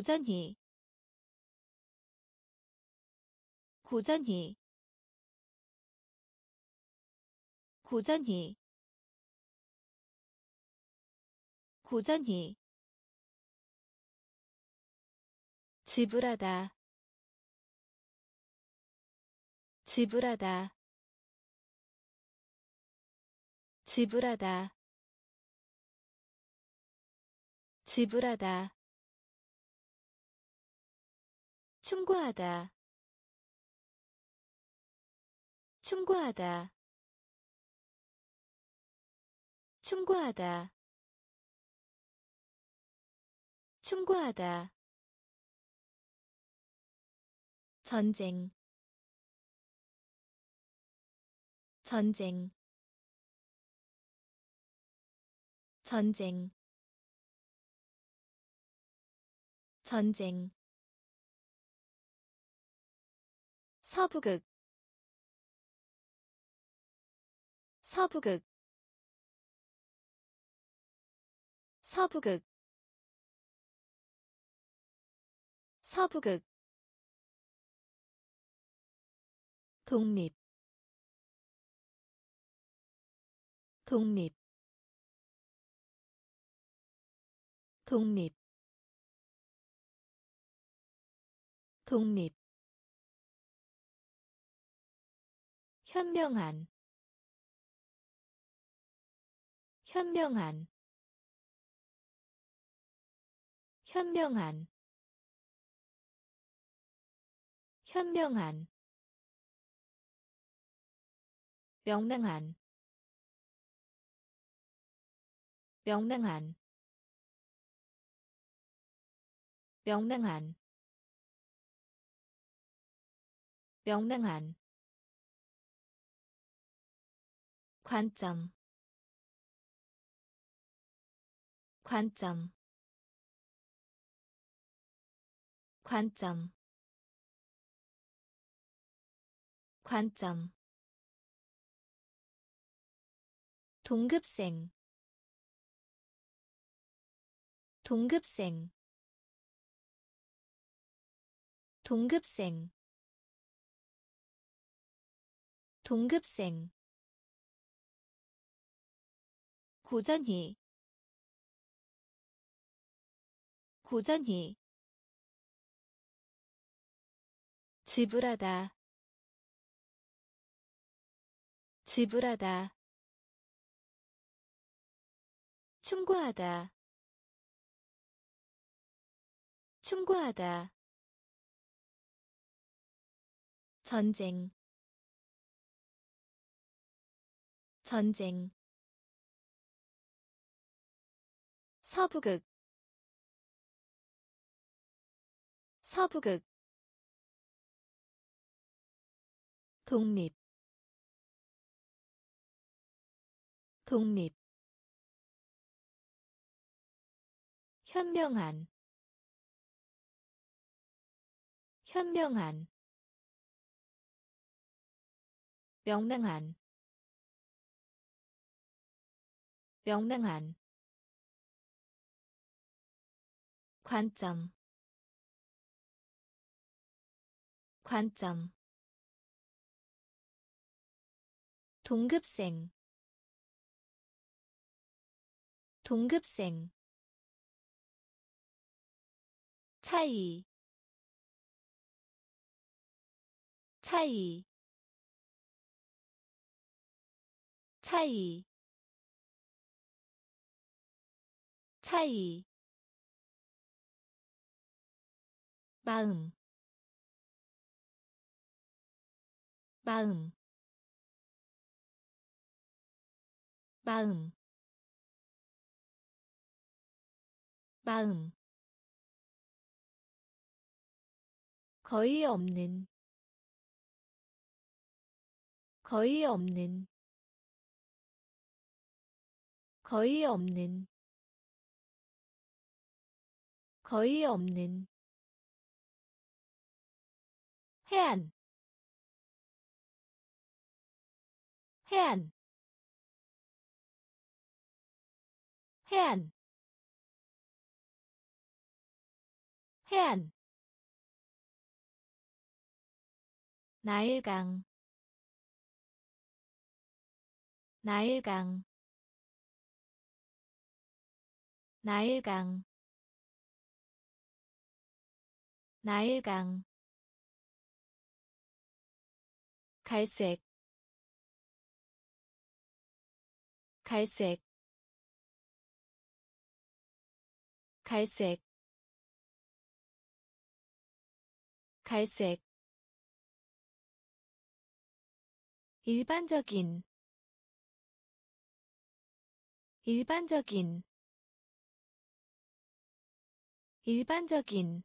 고전히 고전히 고전히 고전히 지불하다. 지불하다. 지불하다. 지불하다 충고하다. 충고하다. 충고하다. 충고하다. 전쟁. 전쟁. 전쟁. 전쟁 서부극 서부극 서부극 서부극. 독립 독립. 독립 독립 현명한 현명한 현명한 현명한 명랑한 명랑한 명랑한 명랑한 관점. 관점. 관점. 관점. 동급생. 동급생. 동급생. 동급생 고전히 고전히 지불하다. 지불하다. 충고하다. 충고하다. 전쟁. 전쟁 서부극 서부극 독립 독립 현명한 현명한 명랑한 명랑한 관점. 관점. 동급생. 동급생. 차이. 차이. 차이. 차이 마음. 마음. 마음. 마음. 거의 없는. 거의 없는. 거의 없는. 거의 없는 해안 해안 해안 해안. 나일강 나일강 나일강 나일강 갈색 갈색 갈색 갈색. 일반적인 일반적인 일반적인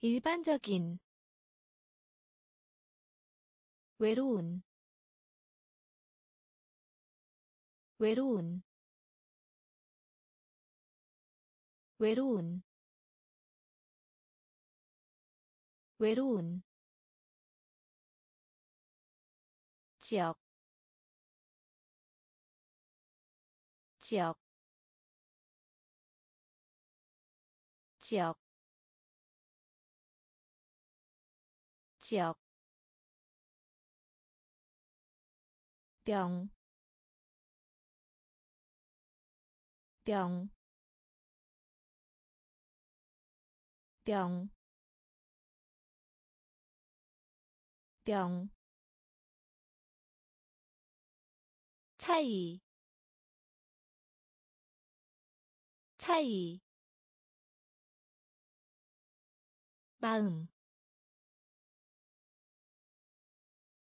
일반적인 외로운 외로운 외로운 외로운. 지역 지역 지역 지역 병, 병, 병, 병, 차이, 차이, 마음,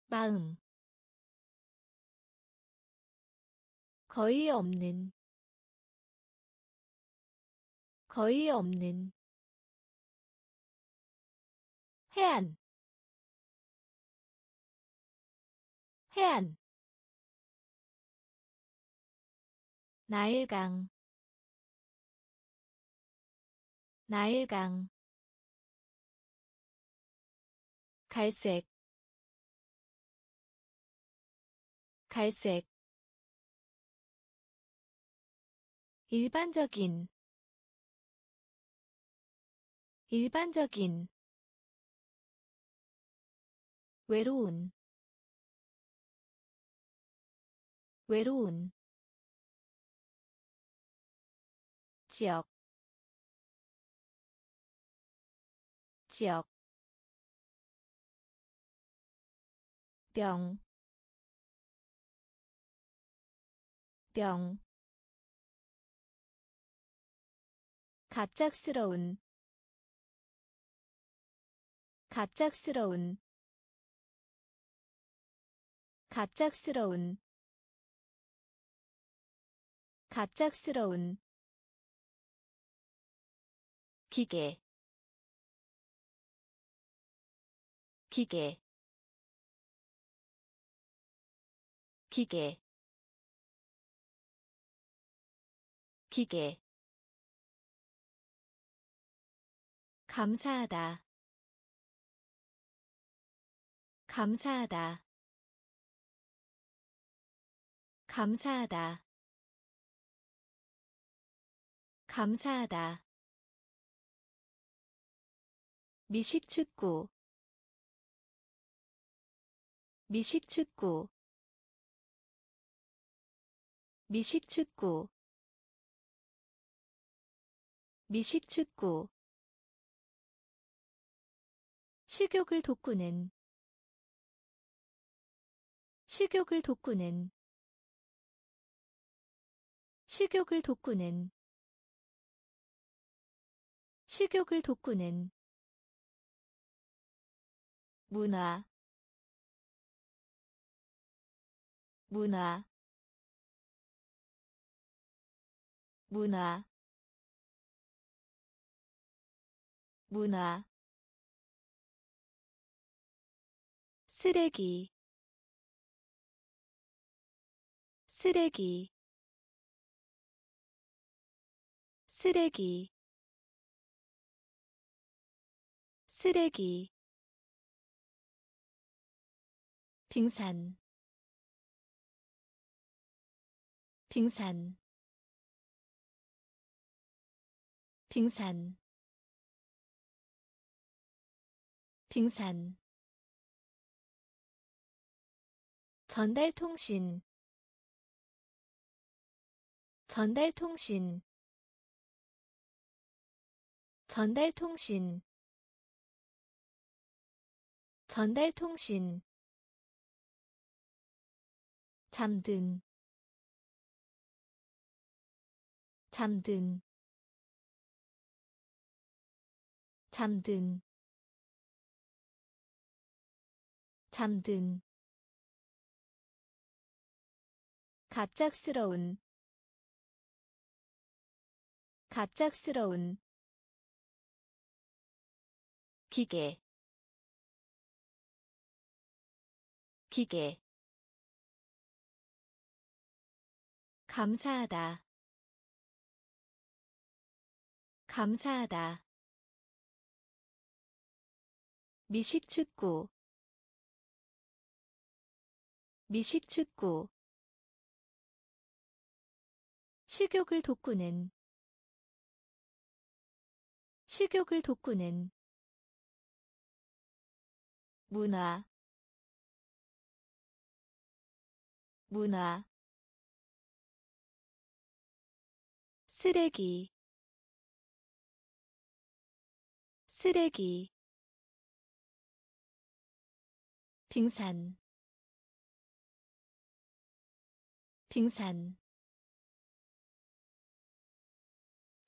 마음, 거의 없는 거의 없는 해안 해안 나일강 나일강 갈색 갈색 일반적인 일반적인 외로운 외로운 지역 지역 병, 병, 갑작스러운 갑작스러운 갑작스러운 갑작스러운. 기계 기계 기계 기계 감사하다. 감사하다. 감사하다. 감사하다. 미식축구. 미식축구. 미식축구. 미식축구 식욕을 돋구는 식욕을 돋구는 식욕을 돋구는 식욕을 돋구는. 문화 문화 문화 문화 쓰레기. 쓰레기. 쓰레기. 쓰레기. 빙산. 빙산. 빙산. 빙산 전달통신. 전달통신. 전달통신. 전달통신. 잠든. 잠든. 잠든. 잠든 갑작스러운 갑작스러운 기계 기계 감사하다 감사하다 미식축구 미식축구 식욕을 돋구는 식욕을 돋구는 문화 문화 쓰레기 쓰레기 빙산 빙산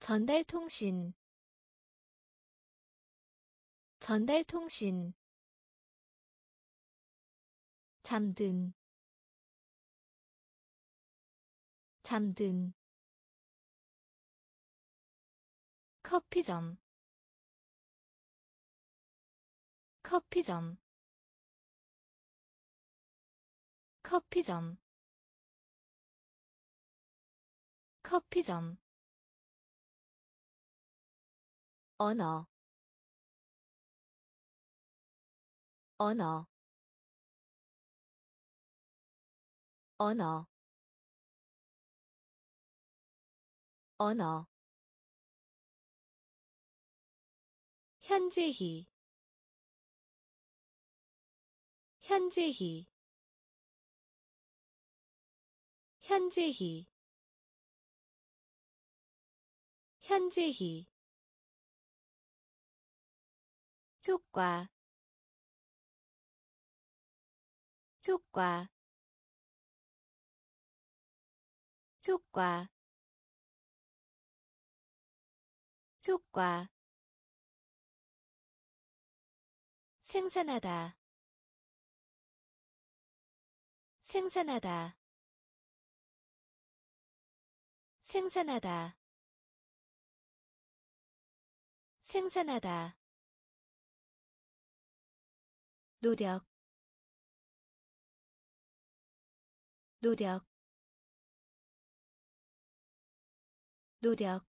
전달통신. 전달통신. 잠든. 잠든. 커피점. 커피점. 커피점. 커피점 언어. 언어. 언어. 언어. 현재히 현재히 현재히 현재히 효과 효과 효과 효과. 생산하다 생산하다. 생산하다 생산하다 노력 노력 노력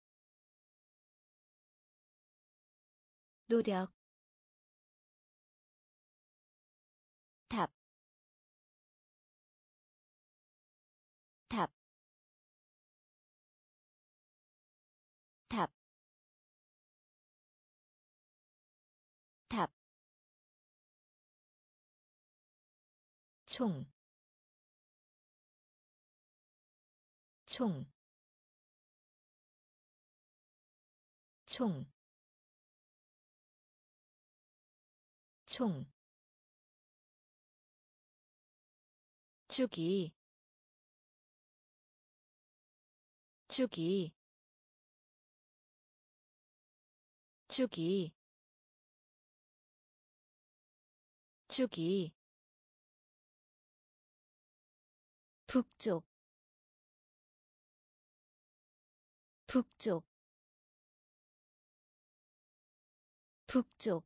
노력. 탑, 탑, 총, 총, 총, 총. 주기 주기 주기 주기 북쪽 북쪽 북쪽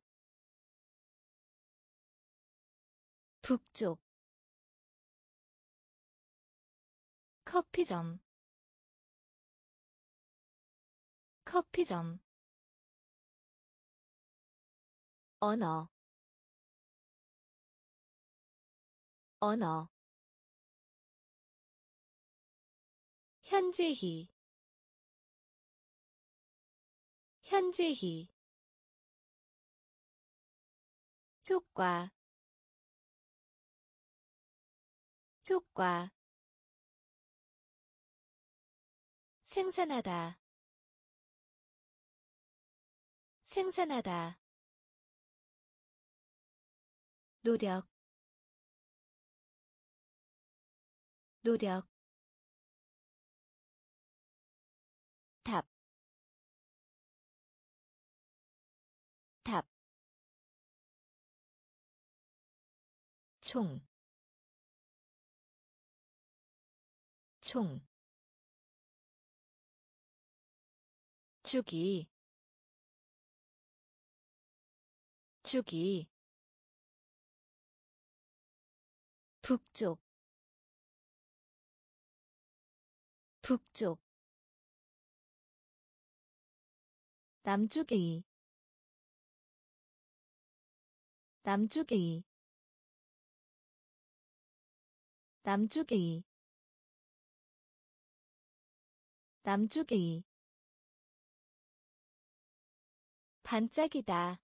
북쪽. 커피점 커피점. 언어 언어 현재히 현재히 효과 효과 생산하다 생산하다 노력 노력 답, 답, 총, 총, 주기, 주기, 북쪽, 북쪽, 남쪽의 남쪽의 남쪽의 남쪽의 반짝이다.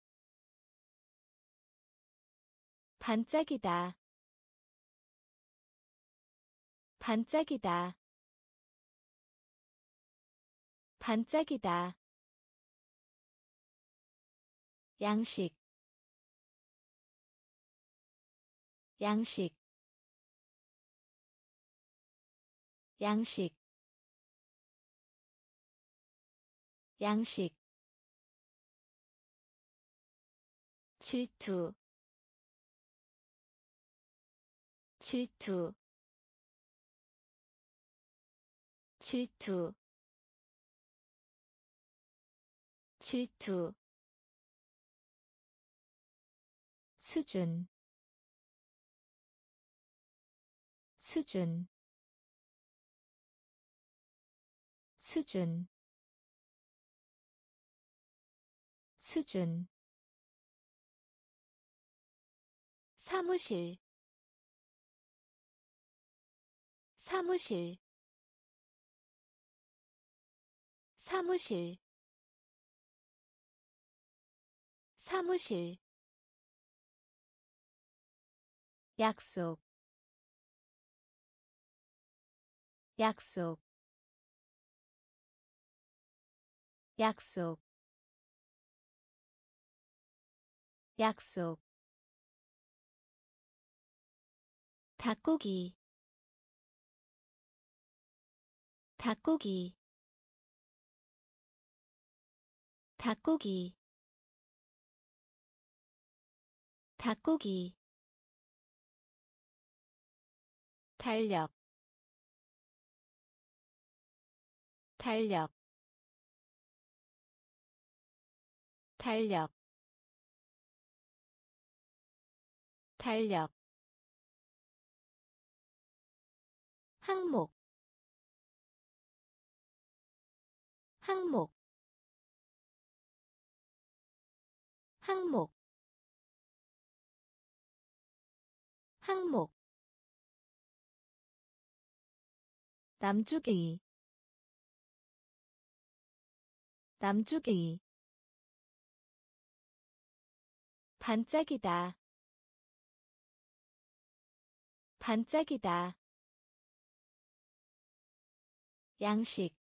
반짝이다. 반짝이다. 반짝이다 양식 양식 양식 양식. 질투 질투. 질투 질투 수준 수준 수준 수준. 사무실 사무실 사무실 사무실 약속 약속 약속 약속. 닭고기 닭고기 닭고기 닭고기 달력 달력 달력 달력. 항목 항목 항목 항목 남쪽의 남쪽의 반짝이다. 반짝이다. 양식.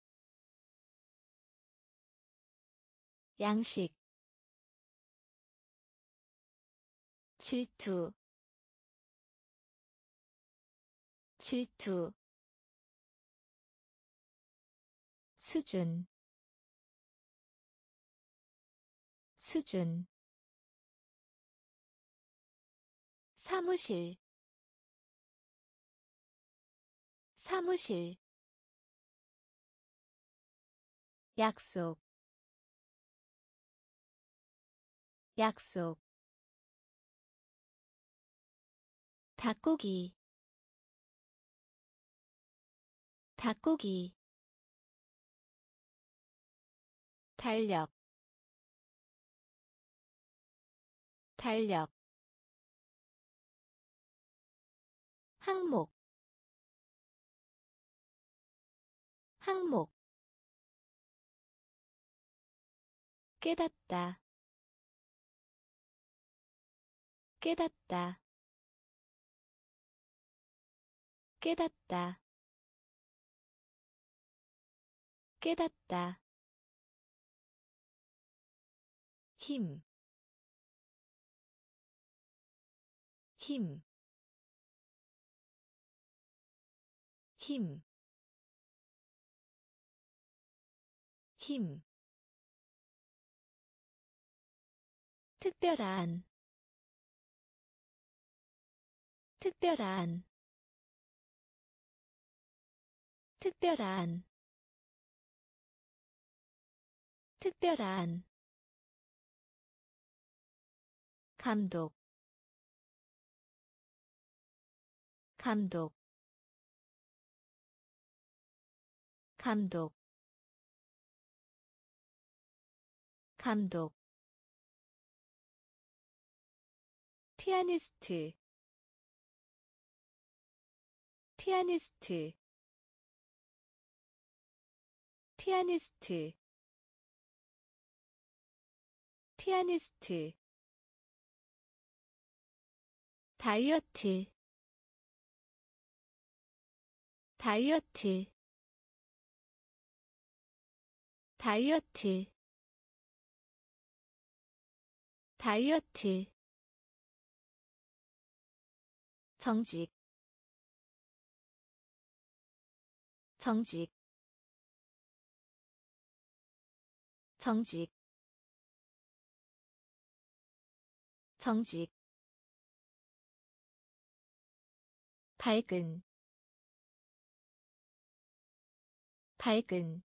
양식. 질투. 질투 수준 수준 사무실 사무실 약속 약속 닭고기 닭고기 달력 달력 항목 항목 깨닫다 깨닫다 깨닫다 깨닫다 힘, 힘, 힘, 힘. 특별한, 특별한, 특별한, 특별한 감독 감독 감독 감독. 피아니스트 피아니스트. 피아니스트 피아니스트 다이어트. 다이어트. 다이어트. 다이어트. 정직. 정직. 정직. 정직 밝은 밝은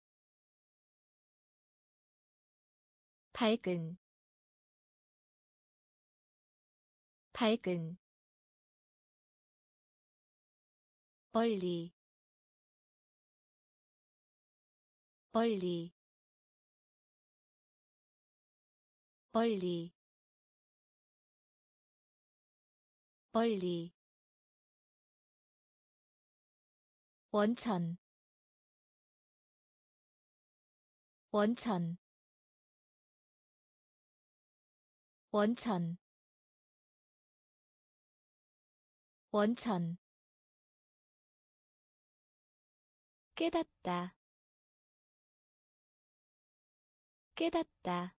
밝은 밝은. 멀리 멀리. 멀리 멀리 원천 원천 원천 원천. 깨닫다 깨닫다.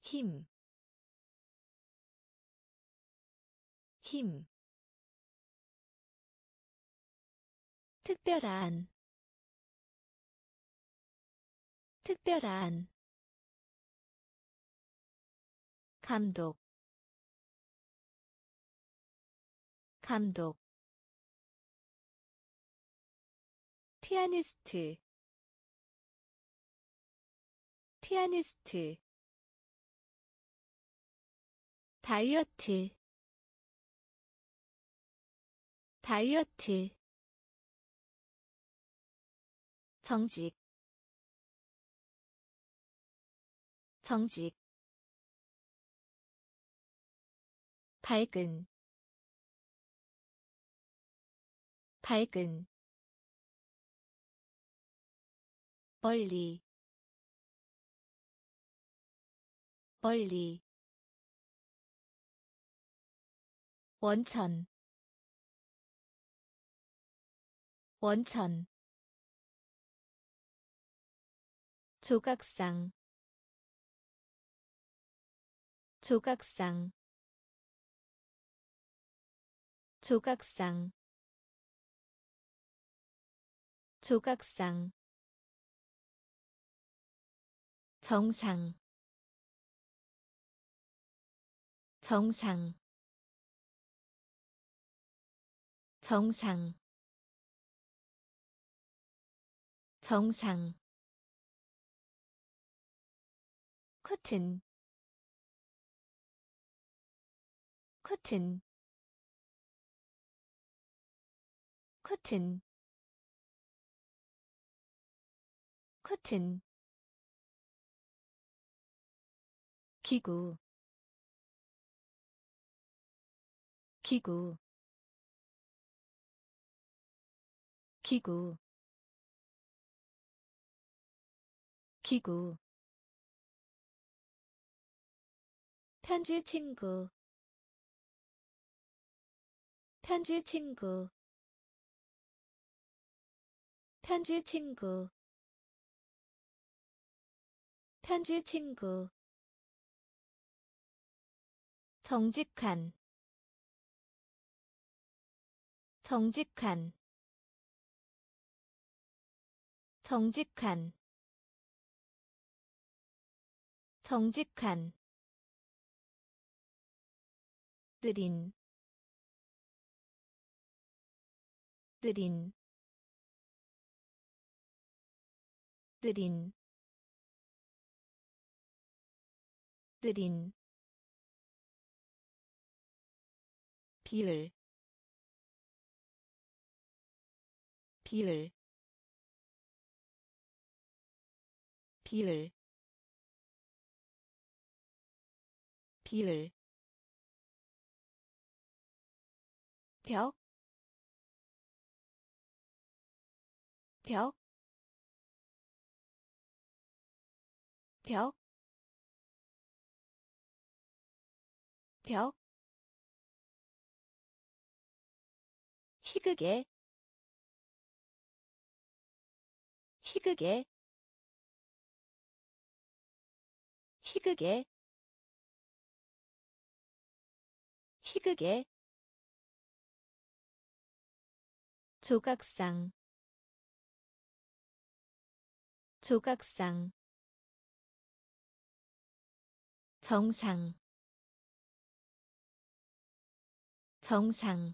힘, 힘, 특별한 특별한 감독 감독 피아니스트 피아니스트 다이어트 다이어트 정직 정직 밝은 밝은 멀리 멀리 원천 원천 조각상 조각상 조각상 조각상 정상 정상 정상 정상 커튼. 커튼. 커튼. 커튼. 기구. 기구. 기구. 기구 편지 친구. 편지 친구. 편지 친구. 편지 친구. 정직한. 정직한. 정직한. 정직한 느린 느린 느린 느린 비율 비율. 비율 비율 벽, 벽, 벽, 벽, 희극의 희극의 희극의 희극의 조각상 조각상 정상 정상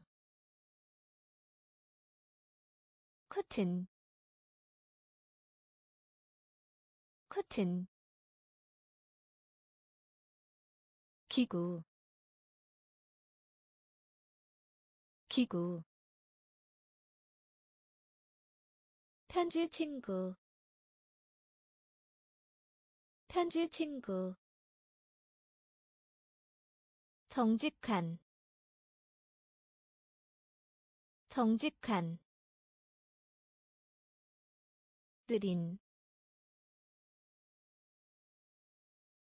커튼 커튼 기구 기구 편지 친구. 편지 친구. 정직한. 정직한. 느린.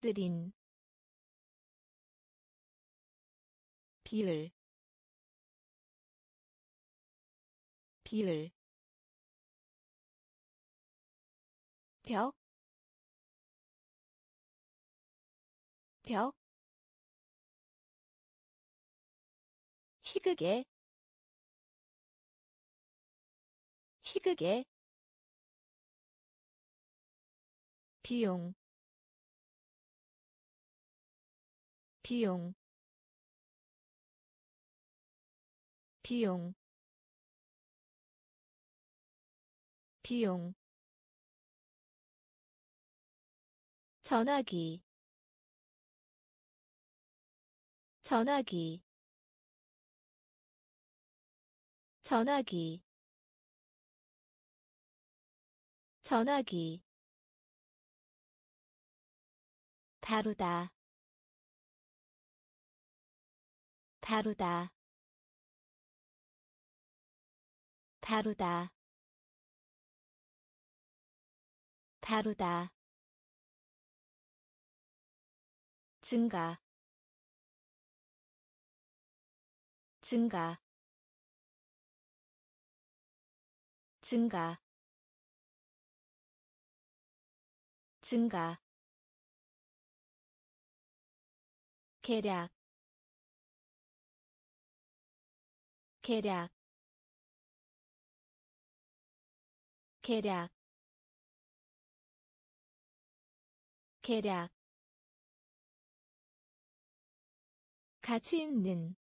느린. 비율. 비율 벽, 벽, 희극의, 희극의, 비용, 비용, 비용, 비용 전화기 전화기 전화기 전화기. 다루다 다루다. 다루다 다루다 증가 증가 증가 증가. 계략 계략. 계략 계략 가치 있는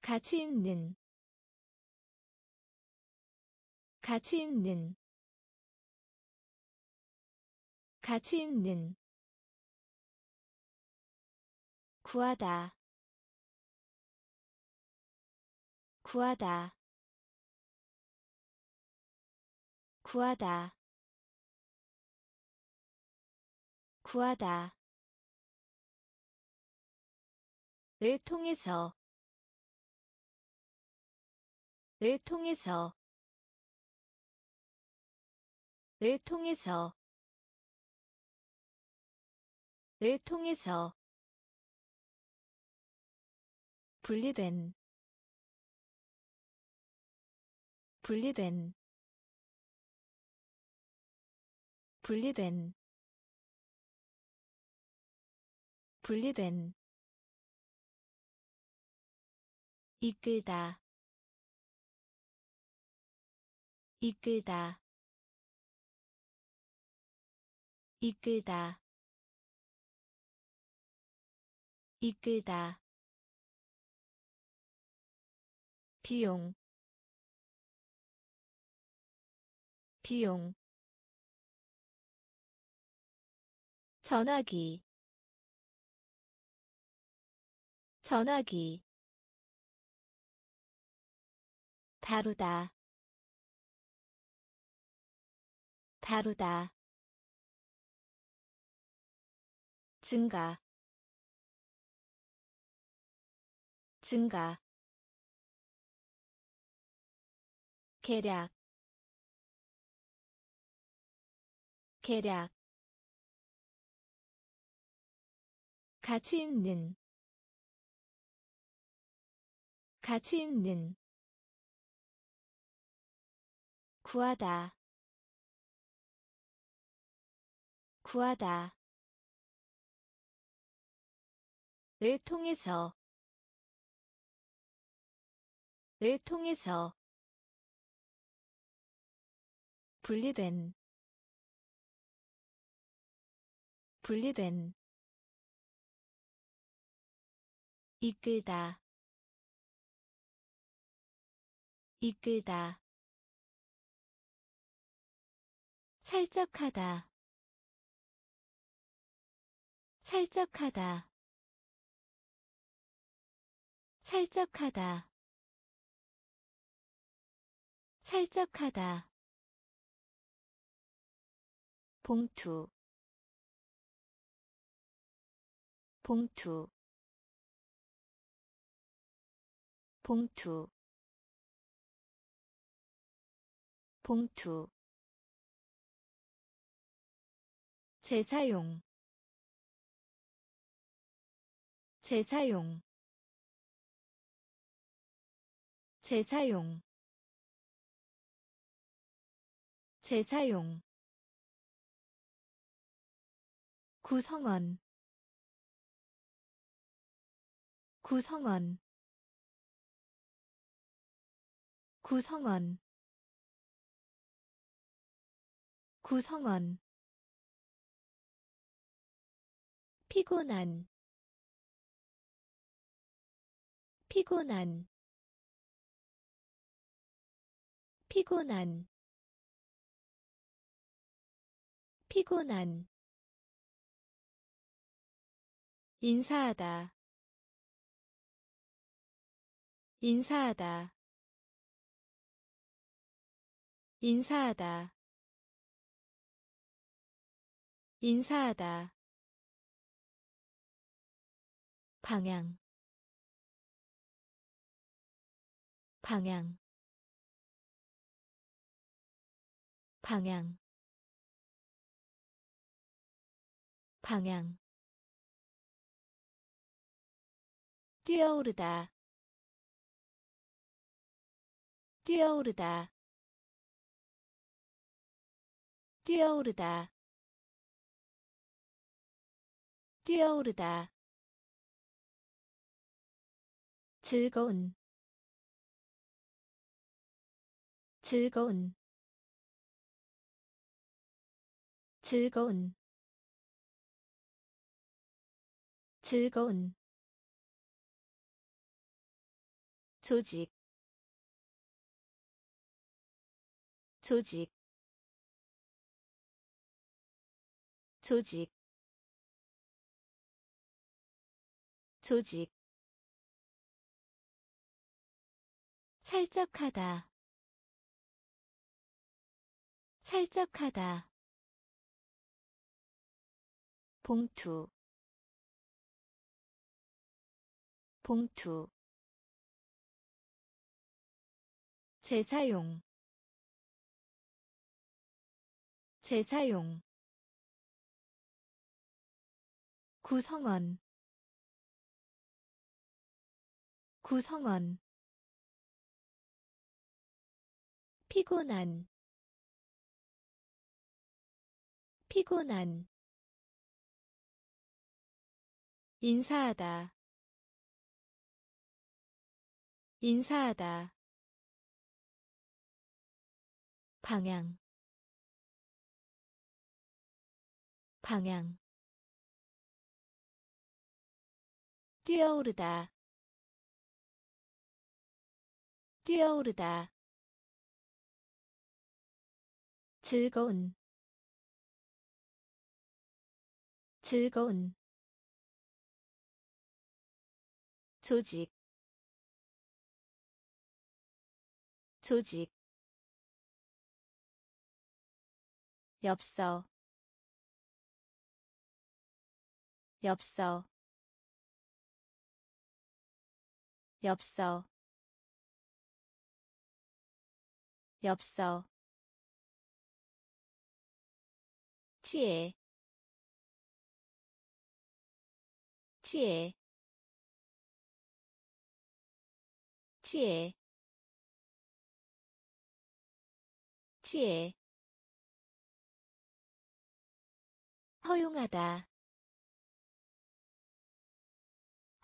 가치 있는 가치 있는 가치 있는. 구하다 구하다 구하다 구하다 를 통해서 를 통해서 를 통해서 를 통해서 분리된 분리된 분리된 분리된 이끌다. 이끌다. 이끌다. 이끌다. 비용. 비용. 전화기. 전화기 다루다. 다루다. 증가. 증가. 계략. 계략. 가치 있는. 가치 있는 구하다. 구하다. 를 통해서. 를 통해서. 분리된. 분리된. 이끌다. 이끌다 살짝하다. 살짝하다. 살짝하다. 살짝하다. 봉투. 봉투. 봉투. 봉투 재사용. 재사용. 재사용. 재사용. 구성원. 구성원. 구성원. 구성원 피곤한 피곤한 피곤한 피곤한. 인사하다 인사하다. 인사하다 인사하다 방향. 방향. 방향. 방향. 뛰어오르다. 뛰어오르다. 뛰어오르다. 뛰어오르다 즐거운 즐거운 즐거운 즐거운. 조직 조직. 조직 조직 살짝하다. 살짝하다. 봉투. 봉투. 재사용. 재사용. 구성원. 구성원 피곤한 피곤한 인사하다 인사하다 방향 방향 뛰어오르다 뛰어오르다 즐거운 즐거운 조직 조직 엽서 엽서 엽서 엽서 치에 치에 치에 치에 허용하다.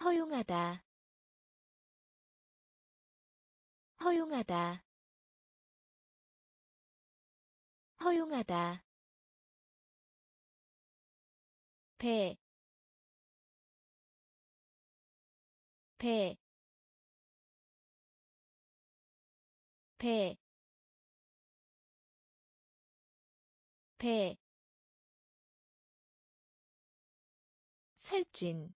허용하다. 허용하다. 허용하다 배, 배, 배, 배, 살찐,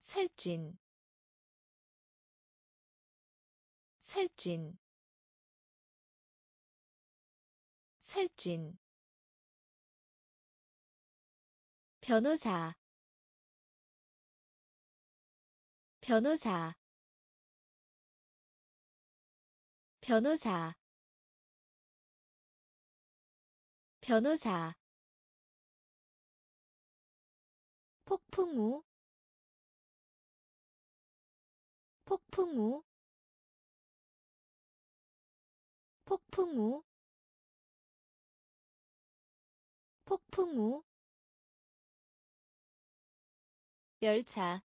살찐, 살찐, 살찐 변호사 변호사 변호사 변호사. 폭풍우 폭풍우. 폭풍우. 폭풍우 열차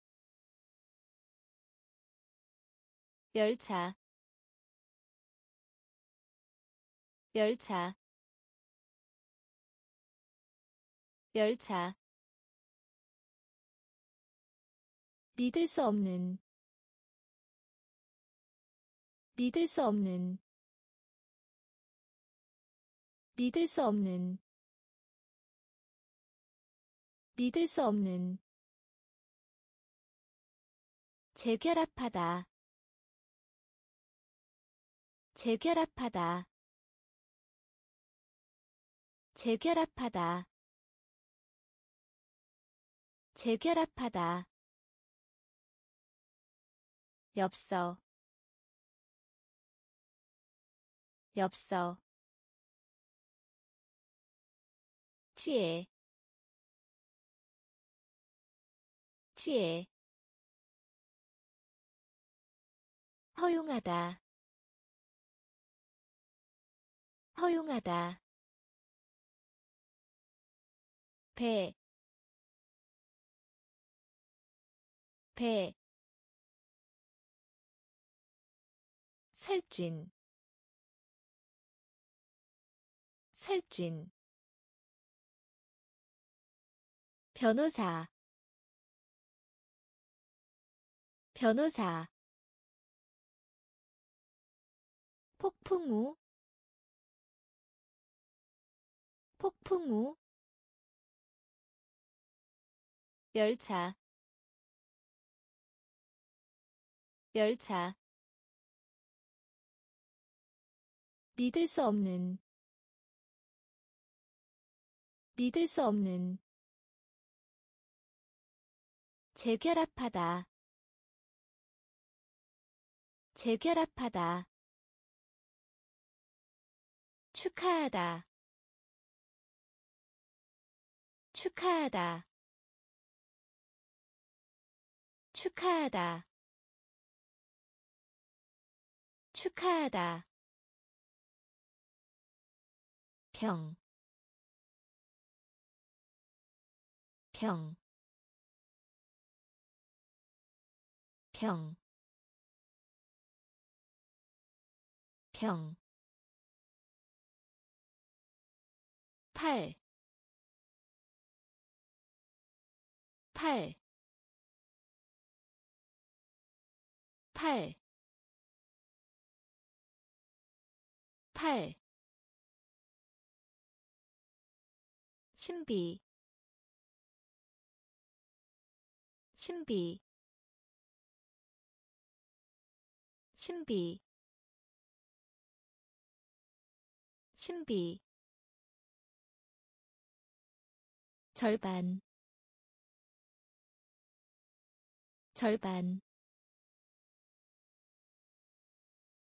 열차 열차 열차. 믿을 수 없는 믿을 수 없는 믿을 수 없는 믿을 수 없는 재결합하다. 재결합하다. 재결합하다. 재결합하다. 엽서. 엽서. 치에 치에 허용하다. 허용하다. 배, 배, 살찐, 살찐, 변호사, 변호사, 폭풍우 폭풍우 열차 열차. 믿을 수 없는 믿을 수 없는. 재결합하다. 재결합하다 축하하다. 축하하다. 축하하다. 축하하다. 평, 평, 평, 평, 팔, 팔, 팔, 팔, 신비. 신비. 신비. 신비 절반. 절반.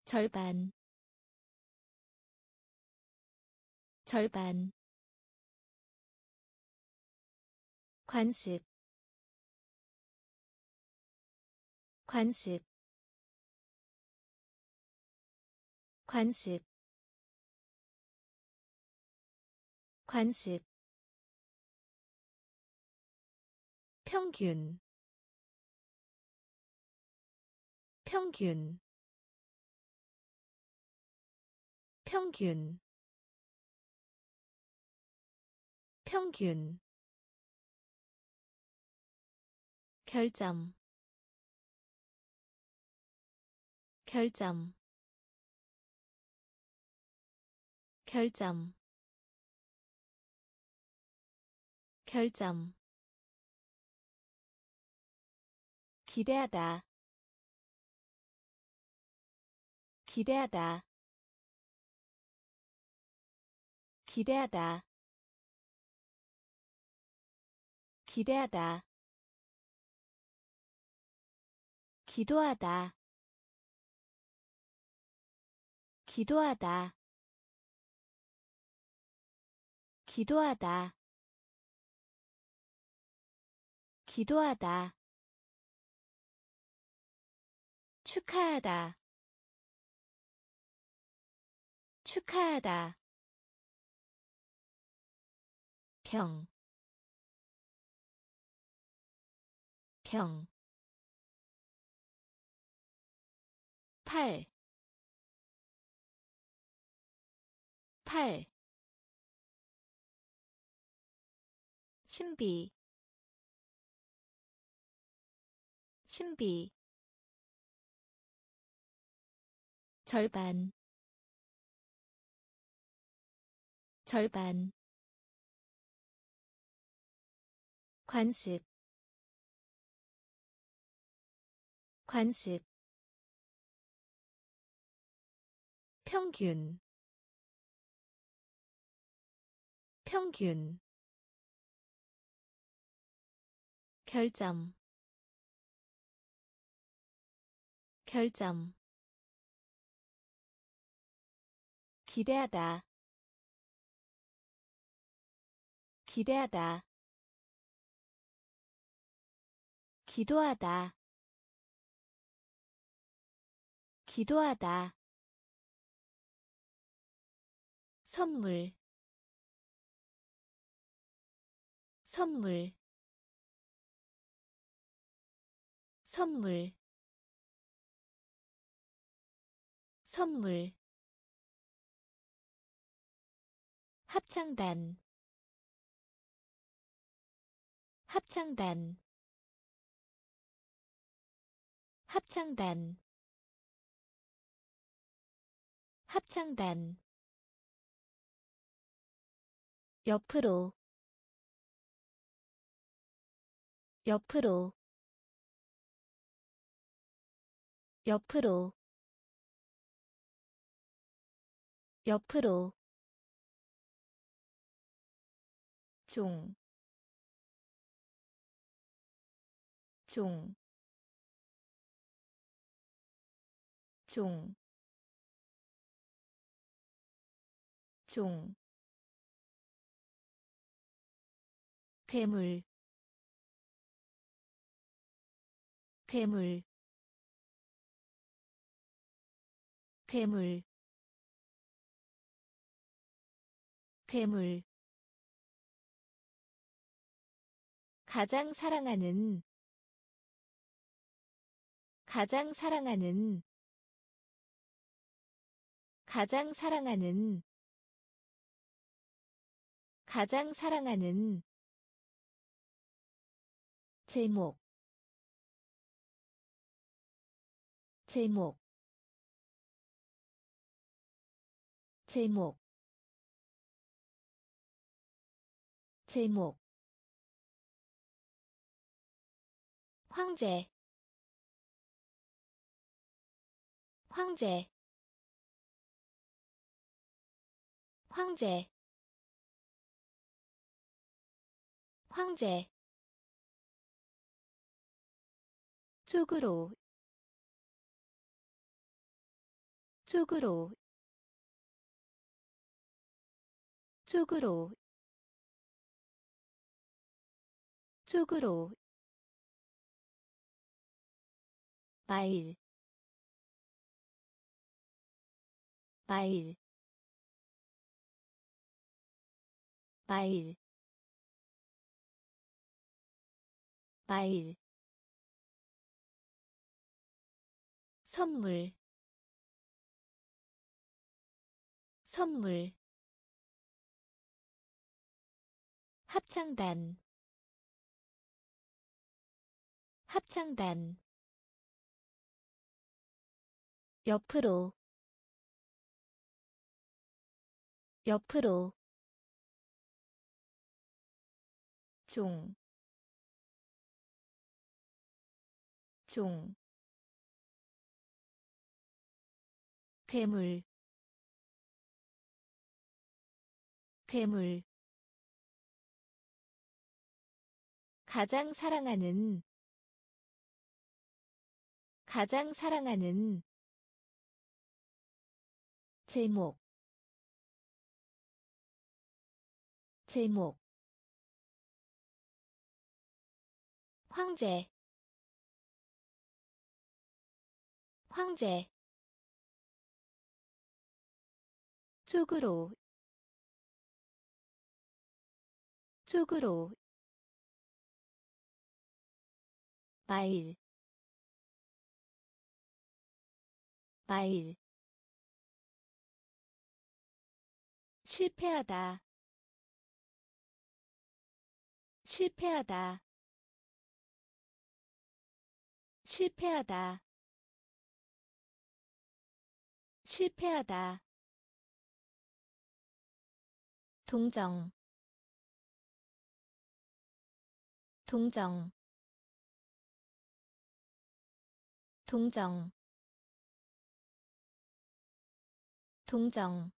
절반. 절반. 관습. 관습. 관습. 관습 평균. 평균. 평균. 평균. 결점. 결점. 결점. 결점 기대하다. 기대하다. 기대하다. 기대하다. 기도하다. 기도하다. 기도하다. 기도하다 축하하다. 축하하다. 평, 평, 팔, 팔, 신비, 신비, 절반, 절반, 관습, 관습, 평균. 평균. 결점. 결점 기대하다. 기대하다. 기도하다. 기도하다. 선물. 선물. 선물. 선물 합창단. 합창단. 합창단. 합창단. 옆으로. 옆으로. 옆으로. 옆으로 종, 종, 종, 종. 괴물 괴물 괴물 괴물 가장 사랑하는 가장 사랑하는 가장 사랑하는 가장 사랑하는 제목 제목 제목 제목 황제. 황제. 황제. 황제. 쪽으로. 쪽으로. 쪽으로. 쪽으로 마일 마일 마일 마일 선물 선물. 합창단 합창단 옆으로 옆으로 종, 종, 괴물, 괴물, 가장 사랑하는, 가장 사랑하는, 제목 제목 황제 황제 쪽으로 쪽으로 마일 마일 실패하다. 실패하다. 실패하다. 실패하다. 동정. 동정. 동정. 동정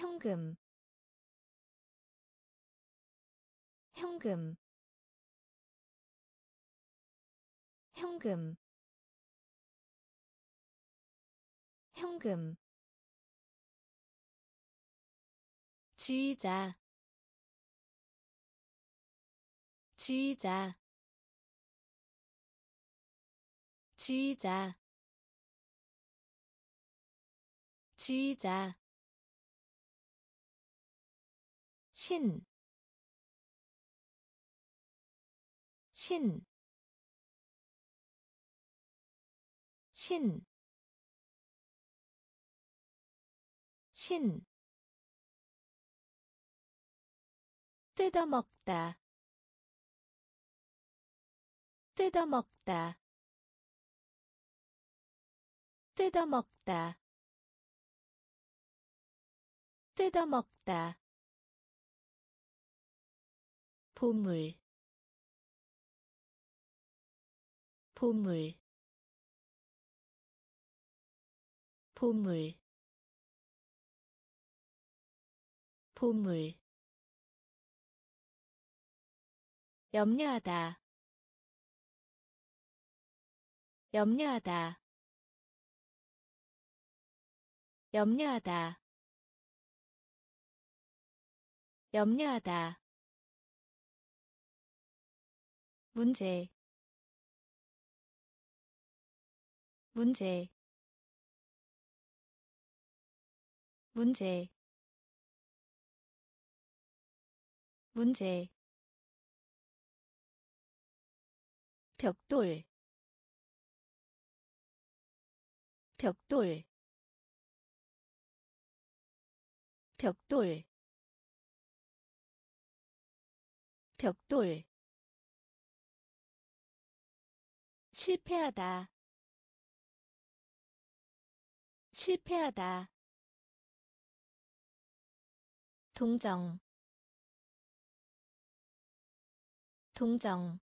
현금 현금 현금 현금. 지휘자 지휘자 지휘자 지휘자 신, 신, 신, 신, 뜯어먹다, 뜯어먹다, 뜯어먹다, 뜯어먹다. 보물 보물 보물 보물. 염려하다 염려하다 염려하다 염려하다 문제 문제 문제 문제. 벽돌 벽돌 벽돌 벽돌 실패하다. 실패하다. 동정. 동정.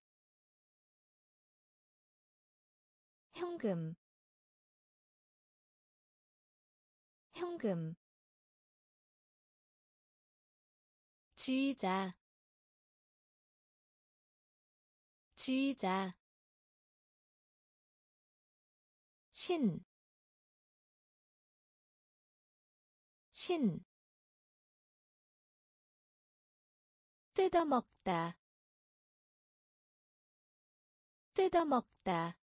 현금. 현금. 지휘자. 지휘자 신, 신, 뜯어먹다, 뜯어먹다,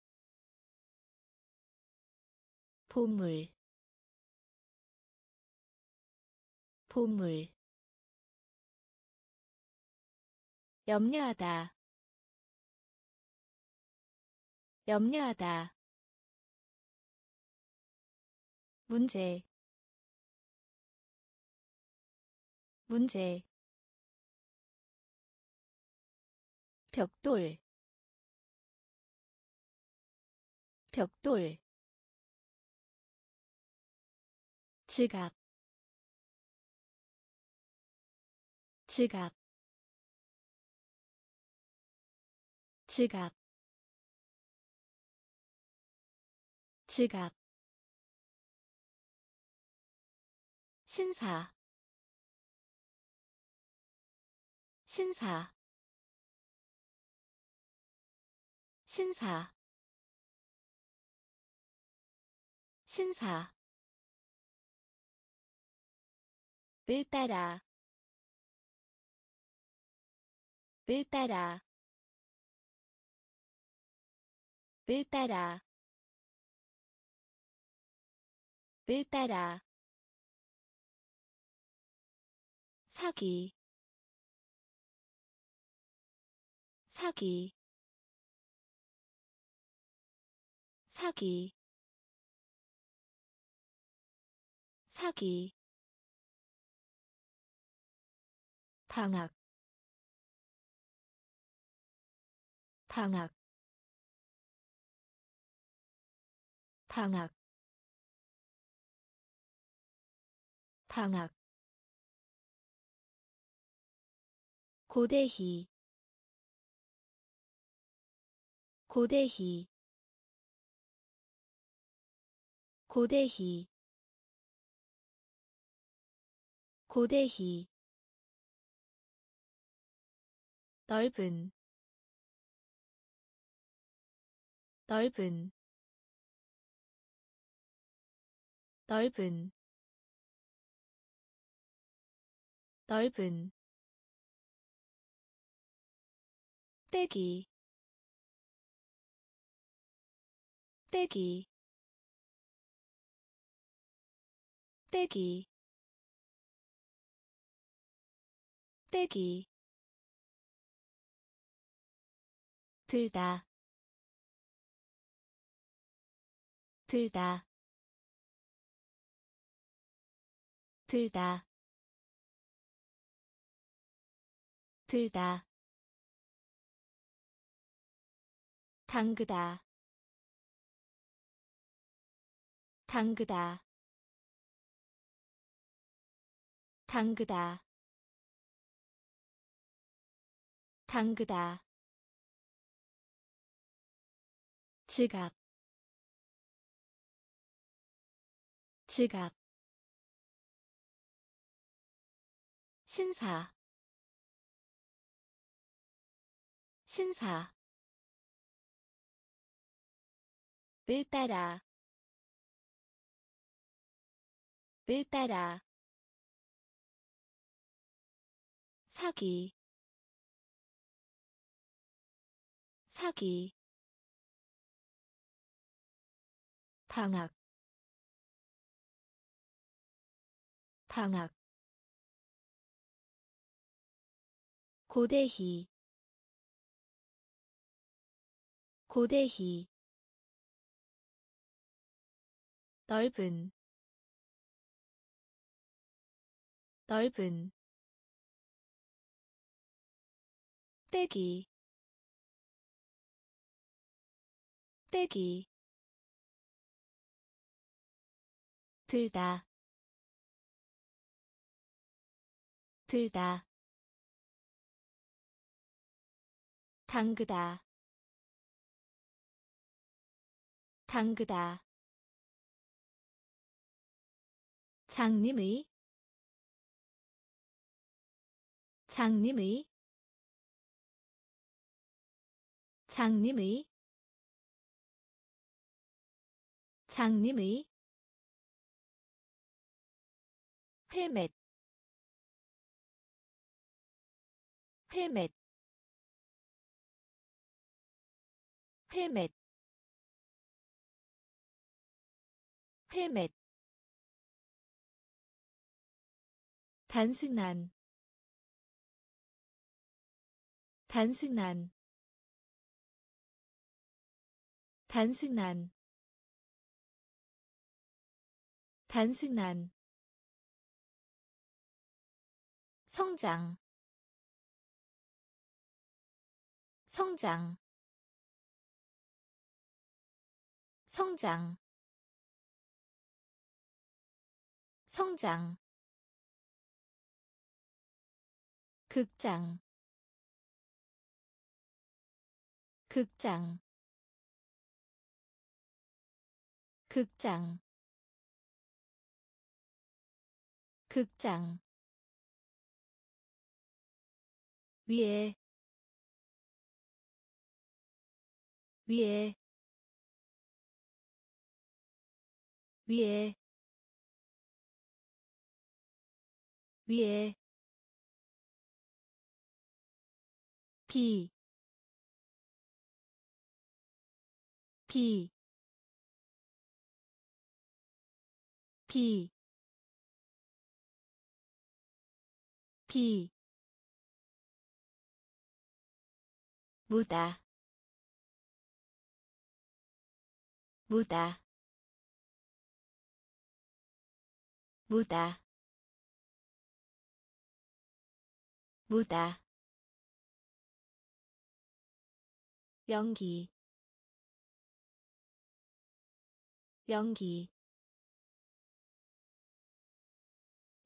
보물, 보물, 염려하다, 염려하다. 문제 문제 벽돌 벽돌 지갑 지갑 지갑 지갑 신사. 신사. 신사. 신사. 을 따라. 을 따라. 을 따라. 을 따라 사기 사기 사기 사기 방학 방학 방학 방학 고대희 고대희 고대희 고대희 넓은 넓은 넓은 넓은 빼기. 빼기. 빼기. 빼기. 들다. 들다. 들다. 들다 당그다. 당그다. 당그다. 당그다. 지갑. 지갑. 신사. 신사 을 따라 을 따라 사기 사기 방학 방학 고대희 고대희 넓은 넓은 빼기 빼기 들다 들다 당그다 당그다 장님의 장님의 장님의 장님의. 헬멧 헬멧 헬멧 헬멧 단순한 단순한 단순한 단순한. 성장 성장. 성장. 성장 극장 극장 극장 극장. 위에 위에 위에 위에 비, 비, 비, 비, 무다, 무다, 무다, 무다. 연기 연기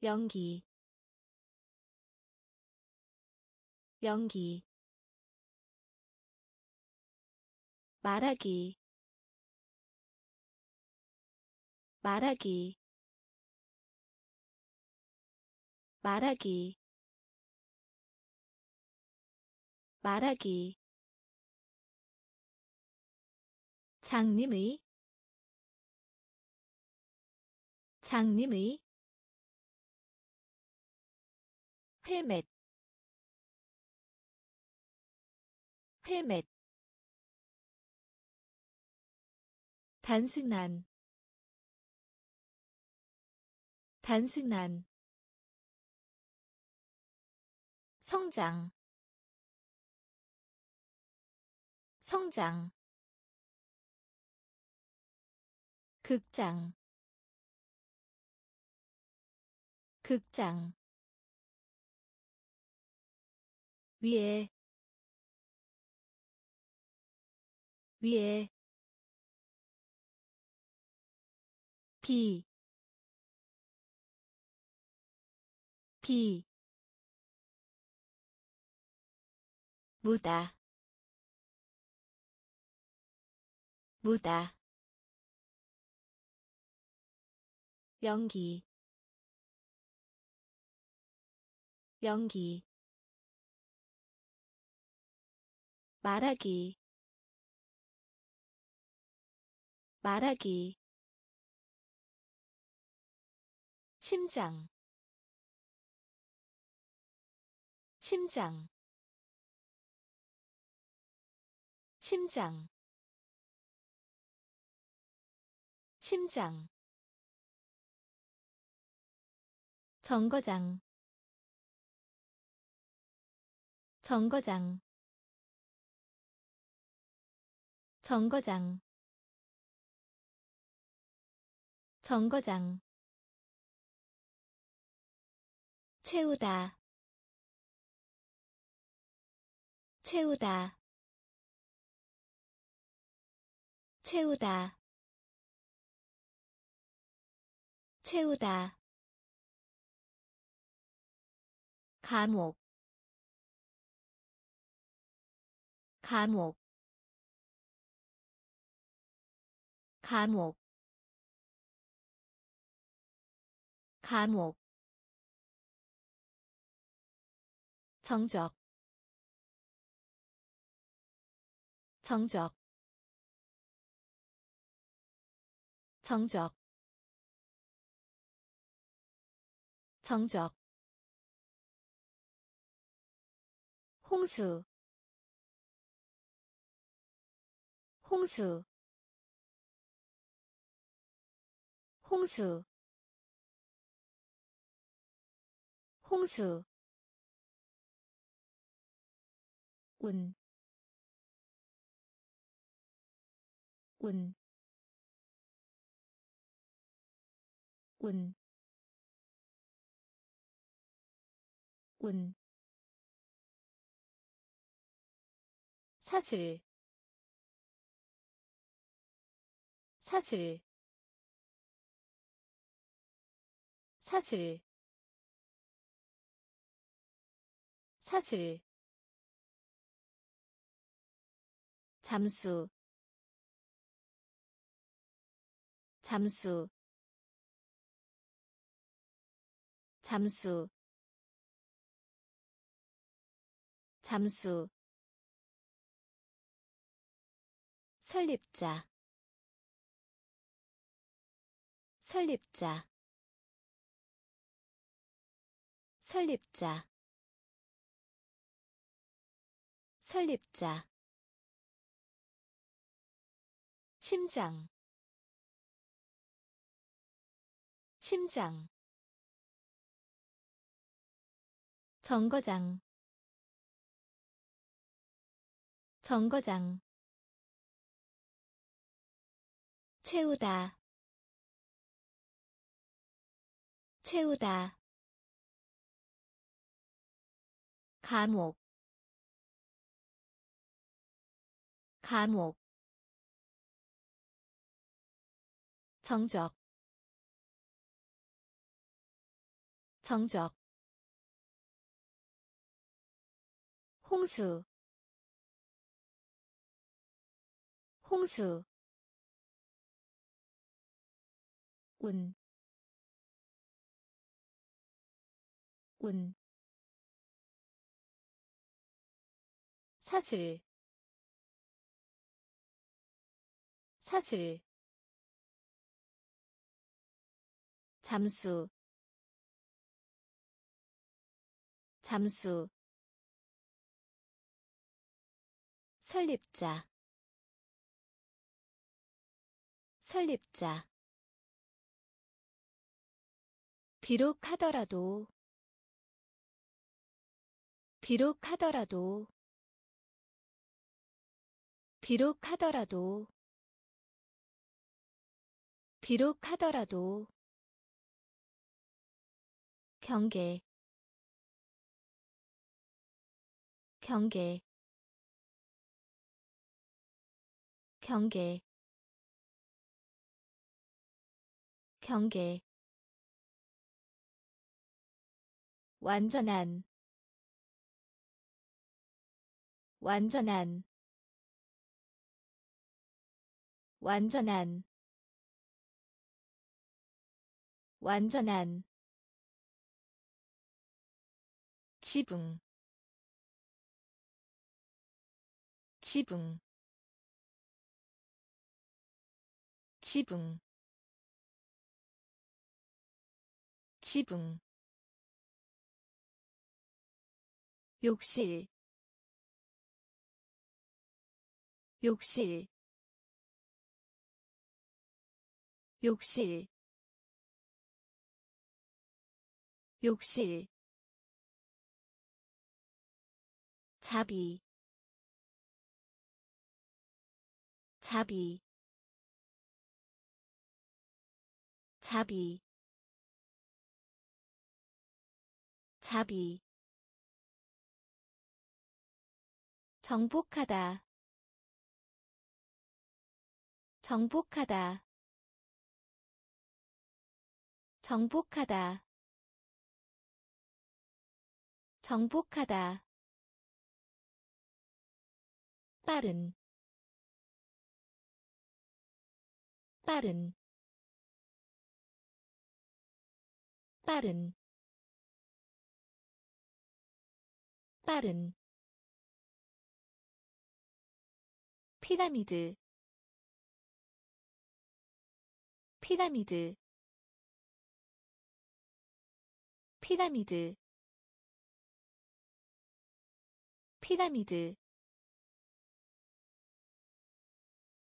연기 연기. 말하기 말하기. 말하기 말하기 장님의 장님의 헬멧 헬멧 단순한 단순한 성장 성장 극장 극장 위에 위에 비, 비, 무다, 무다, 연기, 연기, 말하기, 말하기 심장 심장 심장 심장 정거장. 정거장. 정거장. 정거장. 채우다. 채우다. 채우다. 채우다 감옥. 감옥. 감옥. 감옥. 정적. 정적. 정적. 정적 홍수 홍수 홍수 홍수 운, 운, 운, 운. 사슬, 사슬, 사슬, 사슬. 잠수 잠수 잠수 잠수 설립자. 설립자. 설립자. 설립자. 심장. 심장. 정거장. 정거장 채우다. 채우다. 감옥. 감옥. 정적. 정적. 홍수. 홍수 운, 운, 사슬, 사슬, 잠수. 잠수. 설립자. 설립자 비록 하더라도 비록 하더라도 비록 하더라도 비록 하더라도 경계 경계 경계 경계 완전한 완전한 완전한 완전한 지붕 지붕 지붕 지붕 욕실 욕실 욕실 욕실. 자비 자비. 자비 자비 정복하다. 정복하다. 정복하다. 정복하다. 빠른. 빠른. 빠른. 빠른 피라미드. 피라미드. 피라미드. 피라미드.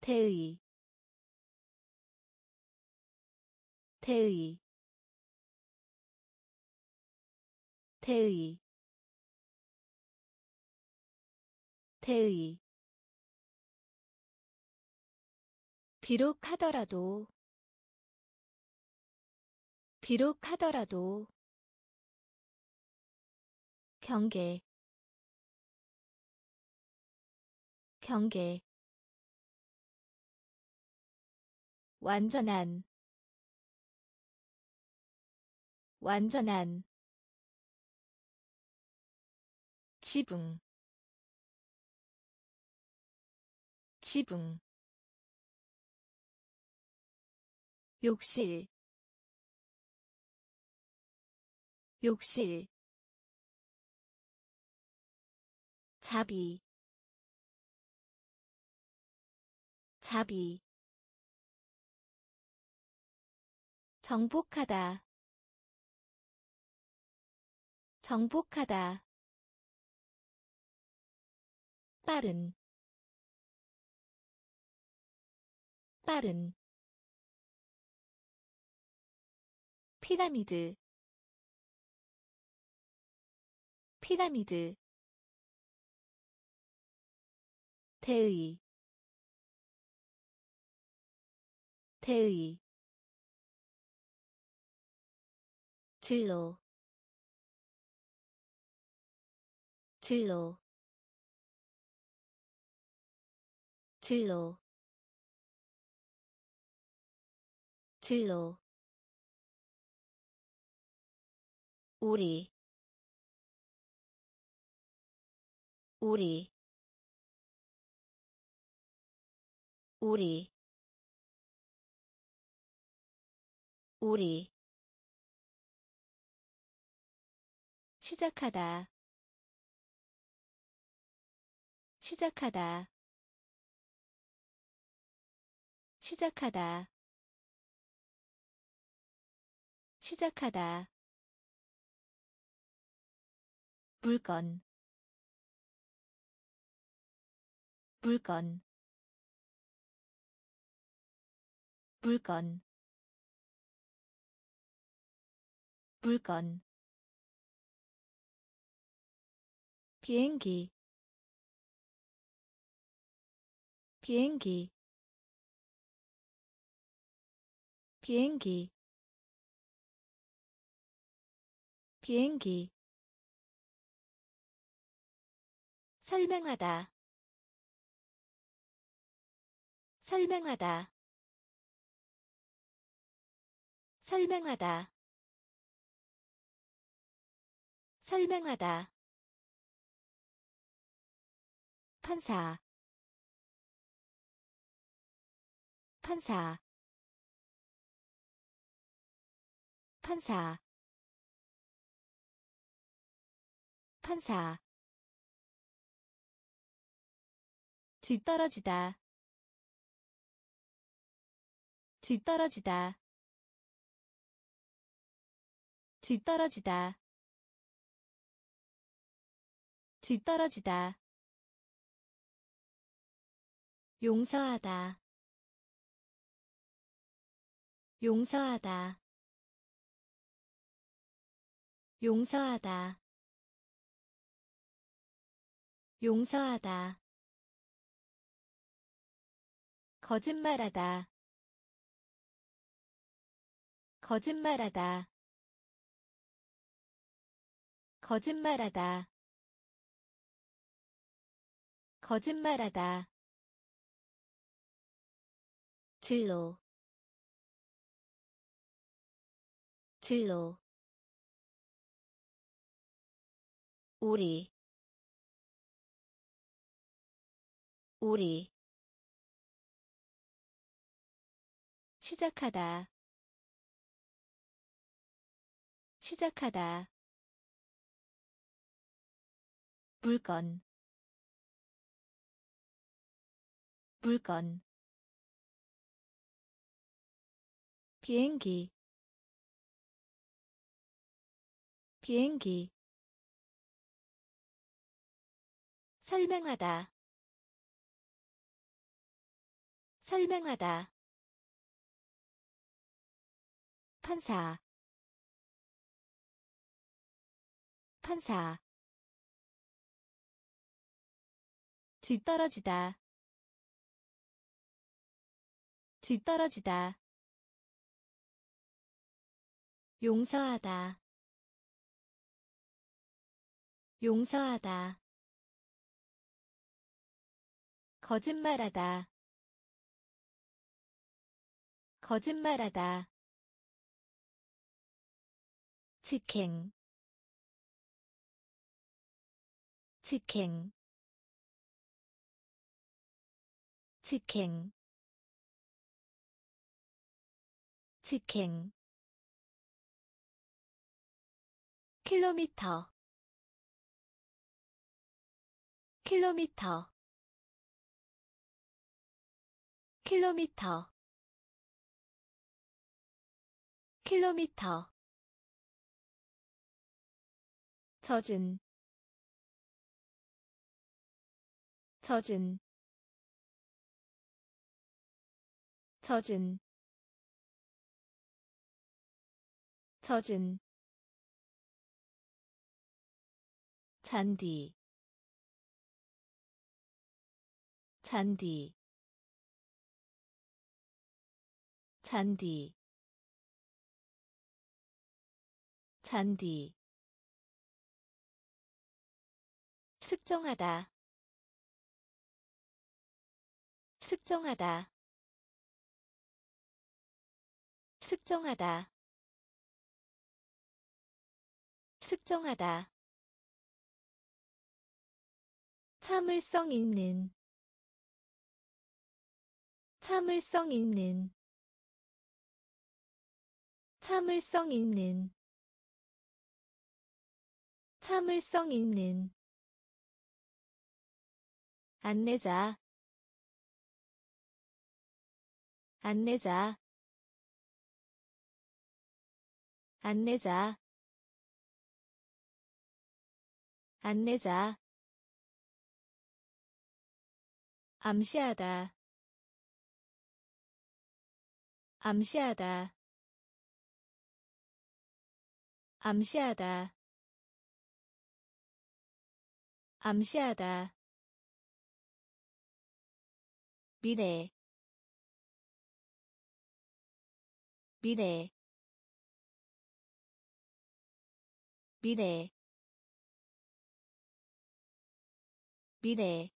대의. 대의. 대의. 대의 비록 하더라도 비록 하더라도 경계 경계 완전한 완전한 지붕 지붕 욕실 욕실 자비 자비 정복하다 정복하다 빠른 빠른 피라미드. 피라미드. 대의. 대의. 진로. 진로. 진로. 진로 우리 우리 우리 우리. 시작하다. 시작하다. 시작하다. 시작하다 물건. 물건. 물건. 물건. 비행기. 비행기. 비행기. 비행기 설명하다. 설명하다. 설명하다. 설명하다. 판사. 판사. 판사. 판사 뒤떨어지다. 뒤떨어지다. 뒤떨어지다. 뒤떨어지다. 용서하다. 용서하다. 용서하다. 용서하다 거짓말하다. 거짓말하다. 거짓말하다. 거짓말하다. 진로. 진로. 우리. 우리 시작하다. 시작하다. 물건. 물건. 비행기. 비행기. 설명하다. 설명하다 판사. 판사. 뒤떨어지다. 뒤떨어지다. 용서하다. 용서하다. 거짓말하다. 거짓말하다 직행. 직행. 직행. 직행. 킬로미터. 킬로미터. 킬로미터. 킬로미터 젖은 젖은 젖은 젖은. 잔디 잔디. 잔디 잔디 측정하다. 측정하다. 측정하다. 측정하다. 참을성 있는. 참을성 있는. 참을성 있는. 참을성 있는 안내자. 안내자. 안내자. 안내자. 암시하다. 암시하다. 암시하다. 암시하다 미래 미래 미래 미래.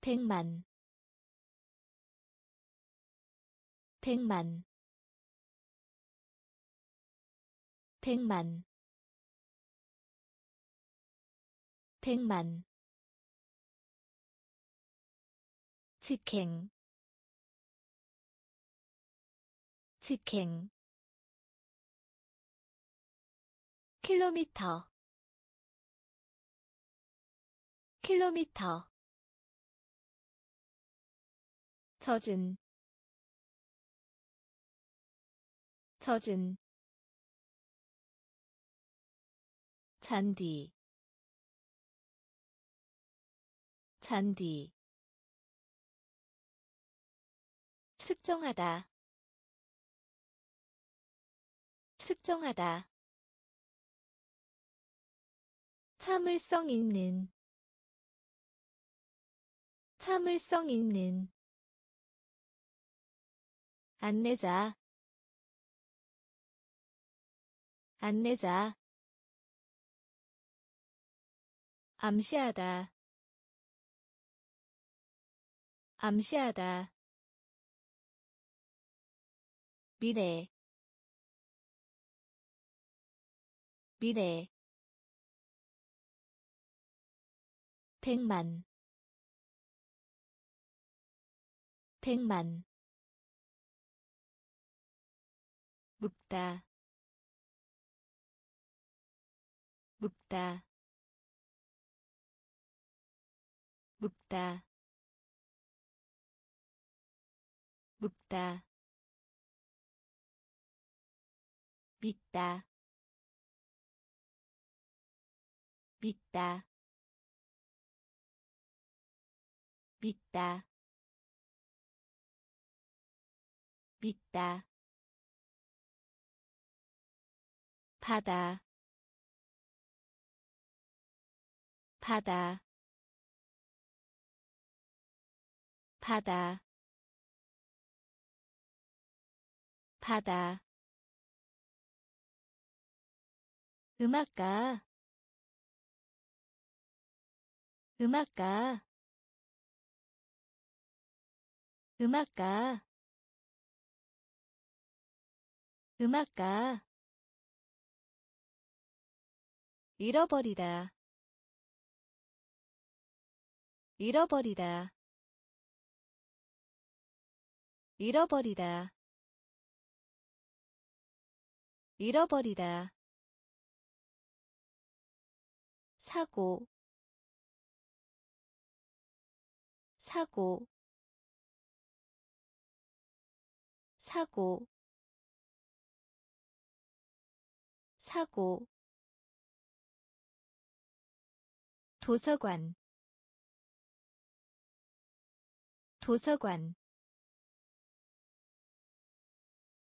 백만 백만. 백만 백만 직행. 직행. 킬로미터. 킬로미터. 젖은. 젖은. 잔디. 잔디 측정하다. 측정하다. 참을성 있는. 참을성 있는. 안내자. 안내자. 암시하다. 암시하다 미래 미래. 백만 백만. 묵다 묵다. 묵다 묵다 믿다. 믿다. 믿다. 믿다. 바다. 바다. 바다. 바다 음악가. 음악가. 음악가. 음악가. 잃어버리다 잃어버리다 잃어버리다 잃어버리다 사고 사고 사고 사고. 도서관 도서관.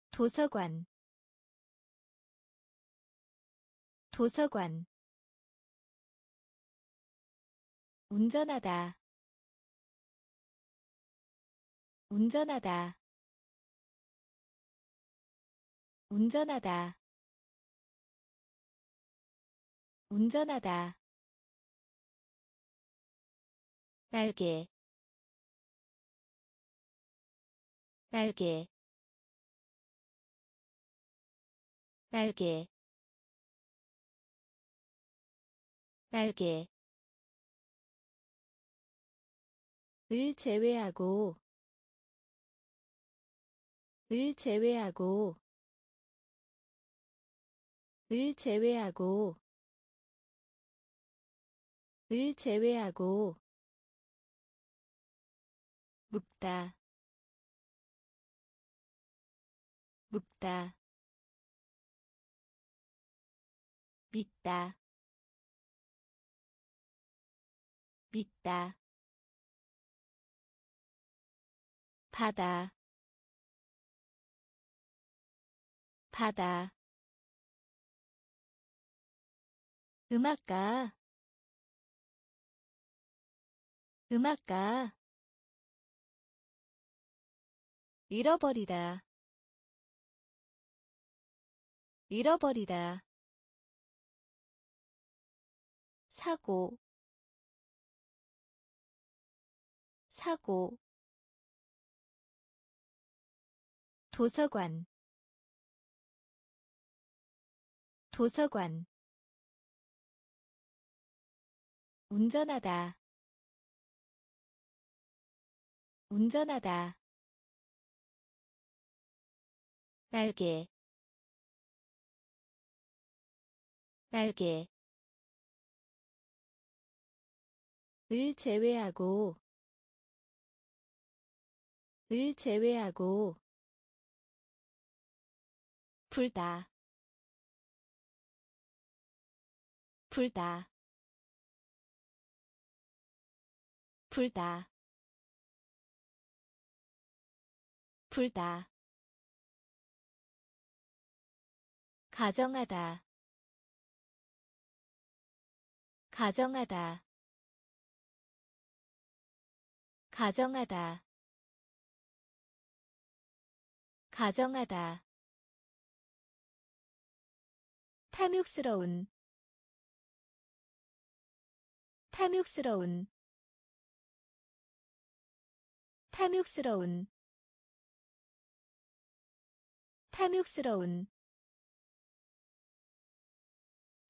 도서관 도서관 운전하다. 운전하다. 운전하다. 운전하다. 날개. 날개. 날개. 날개 을 제외하고 을 제외하고 을 제외하고 을 제외하고 묵다 묵다 믿다 믿다 바다 바다. 음악가 음악가. 잃어버리다 잃어버리다 사고 사고 도서관 도서관 운전하다 운전하다 날개 날개 을 제외하고 을 제외하고 불다. 불다. 불다. 불다. 가정하다. 가정하다. 가정하다. 가정하다 탐욕스러운 탐욕스러운 탐욕스러운 탐욕스러운.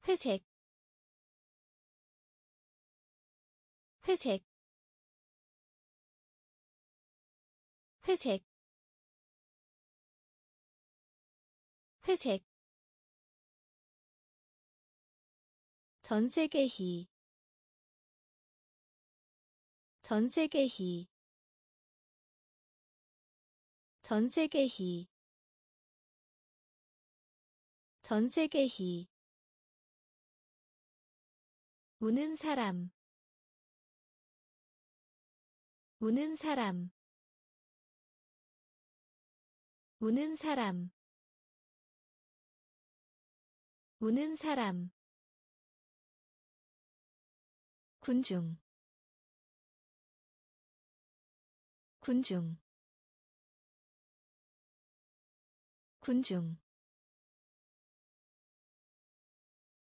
회색 회색 회색 회색 전세계희 전세계희 전세계희 전세계희 우는 사람. 우는 사람. 우는 사람. 우는 사람 군중 군중 군중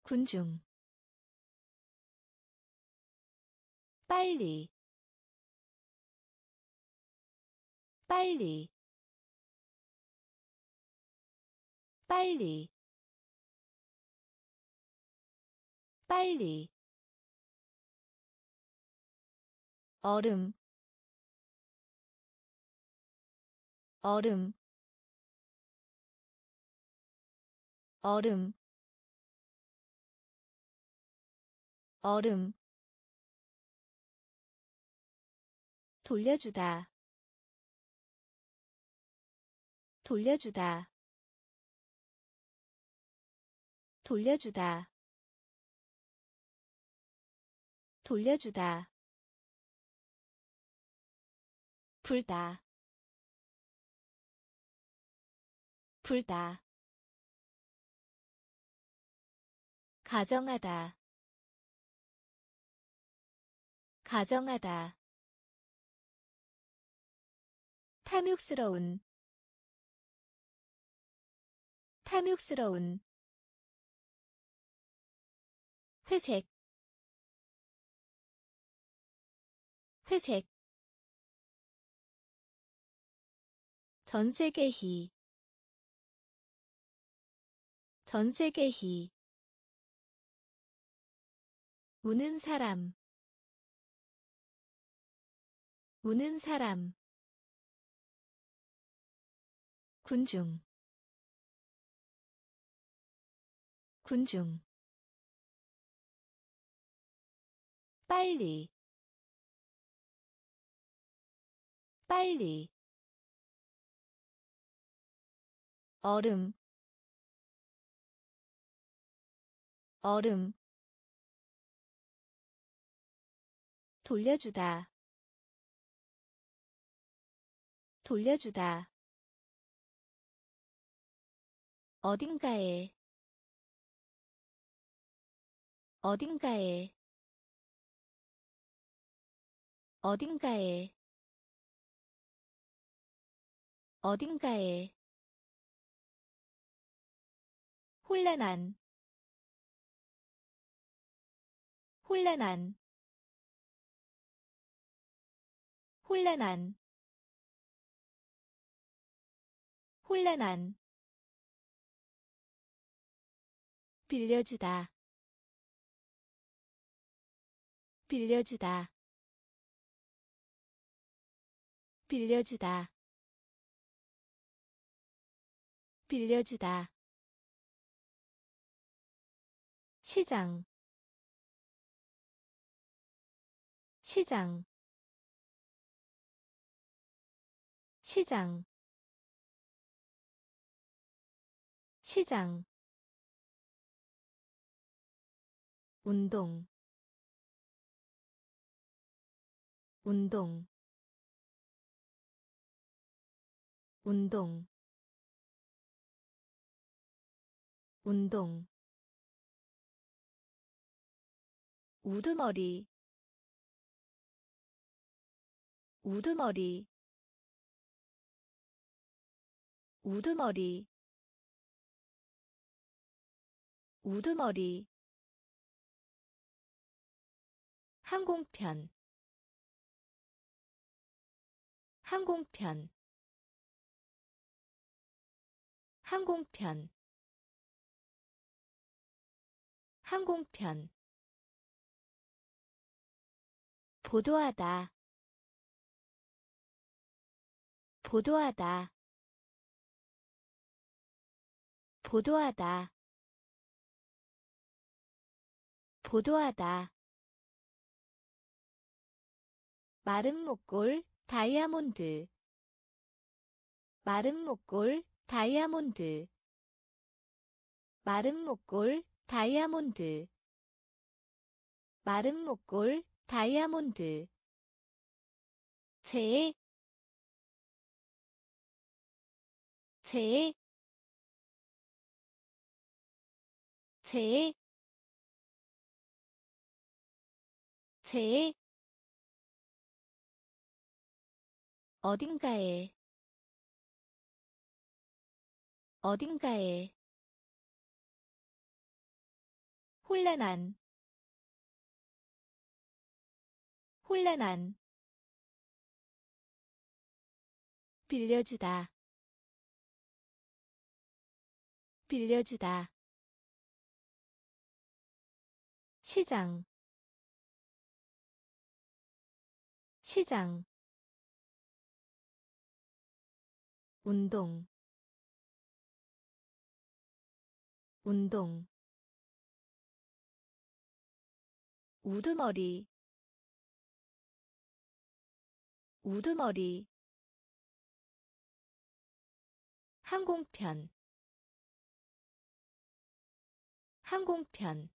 군중. 빨리 빨리 빨리 빨리 얼음 얼음 얼음 얼음. 돌려주다 돌려주다 돌려주다 돌려주다 불다. 불다. 가정하다. 가정하다. 탐욕스러운. 탐욕스러운. 회색. 회색 전세계희 전세계희 우는 사람. 우는 사람. 군중. 군중. 빨리. 빨리 얼음 얼음. 돌려주다 돌려주다. 어딘가에 어딘가에. 어딘가에. 어딘가에 혼란한 혼란한 혼란한 혼란한. 빌려주다 빌려주다. 빌려주다 빌려주다 시장 시장 시장 시장. 운동 운동. 운동 운동 우두머리 우두머리 우두머리 우두머리. 항공편 항공편 항공편 항공편 보도하다. 보도하다. 보도하다. 보도하다. 마른 목골 다이아몬드. 마른 목골 다이아몬드. 마른 목골 다이아몬드. 마른 목골 다이아몬드. 제, 제, 어딘가에, 어딘가에, 혼란한, 혼란한. 빌려주다. 빌려주다. 시장. 시장. 운동. 운동. 우두머리 우두머리. 항공편. 항공편.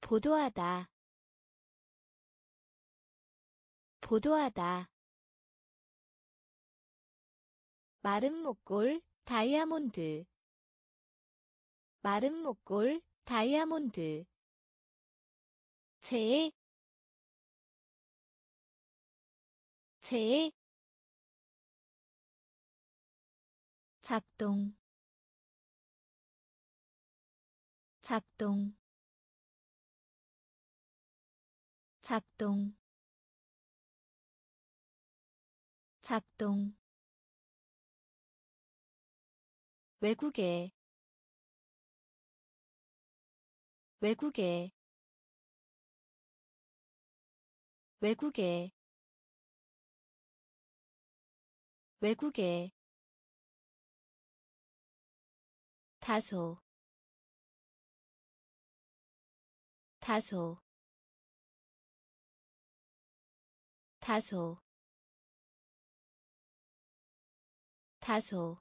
보도하다. 보도하다. 마른 목골 다이아몬드. 마른 목골 다이아몬드. 제, 제, 작동, 작동, 작동, 작동. 외국에 외국에 외국에 외국에 다소 다소 다소 다소.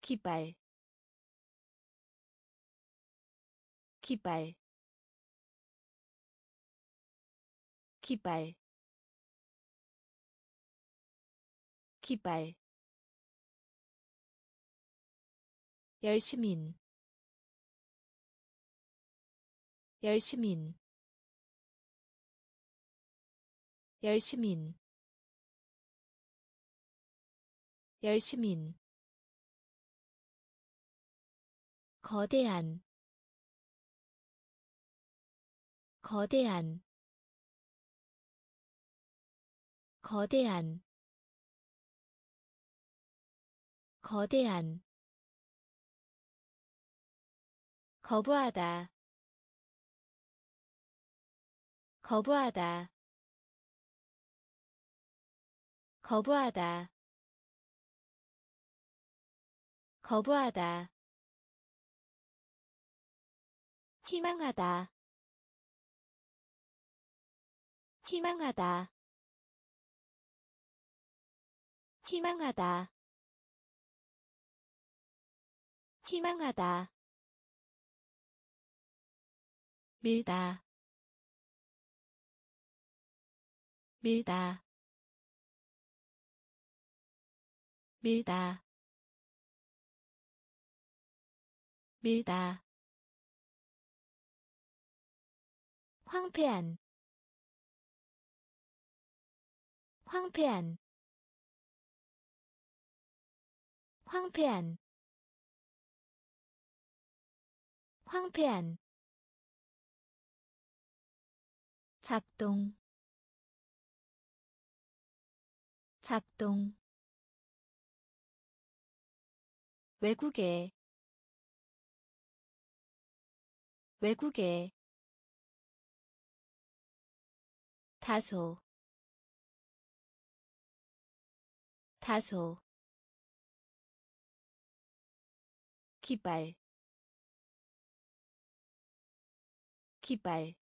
기발 기발 기발 기발. 열심인. 열심인. 열심인. 열심인. 거대한. 거대한. 거대한 거대한 거부하다 거부하다 거부하다 거부하다. 희망하다 희망하다. 희망하다 희망하다. 밀다. 밀다. 밀다. 밀다. 황폐한. 황폐한. 황폐한 황폐한 작동 작동. 외국에 외국에. 다소 다소. 기발 기발.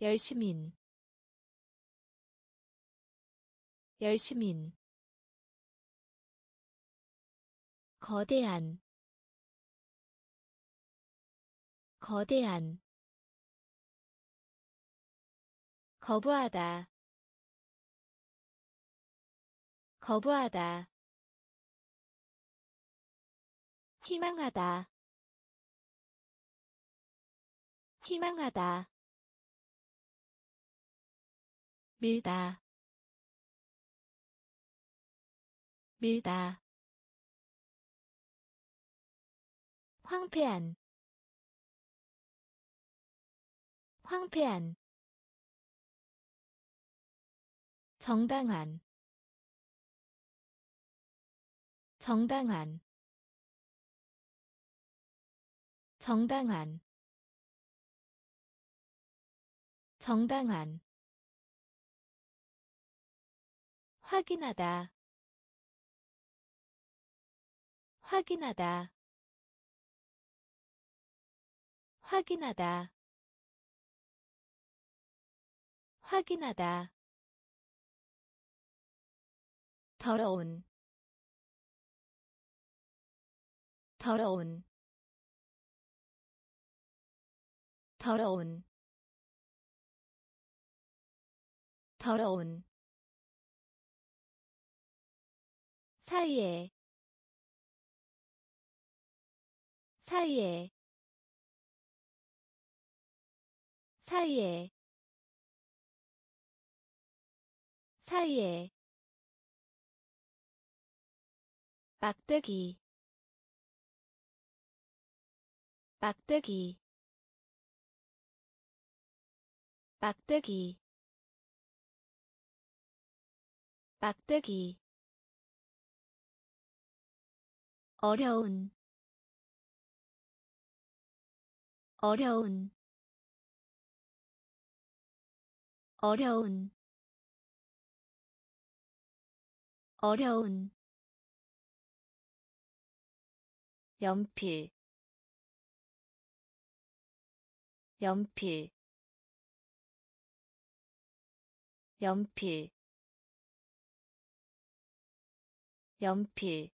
열심인. 열심인. 거대한. 거대한. 거부하다. 거부하다. 희망하다 희망하다. 밀다. 밀다. 황폐한. 황폐한. 정당한. 정당한. 정당한 정당한 확인하다 확인하다 확인하다 확인하다. 더러운 더러운 더러운 더러운 사이에 사이에 사이에 사이에. 막대기 막대기. 막대기 막대기. 어려운. 어려운. 어려운. 어려운. 연필. 연필. 연필 연필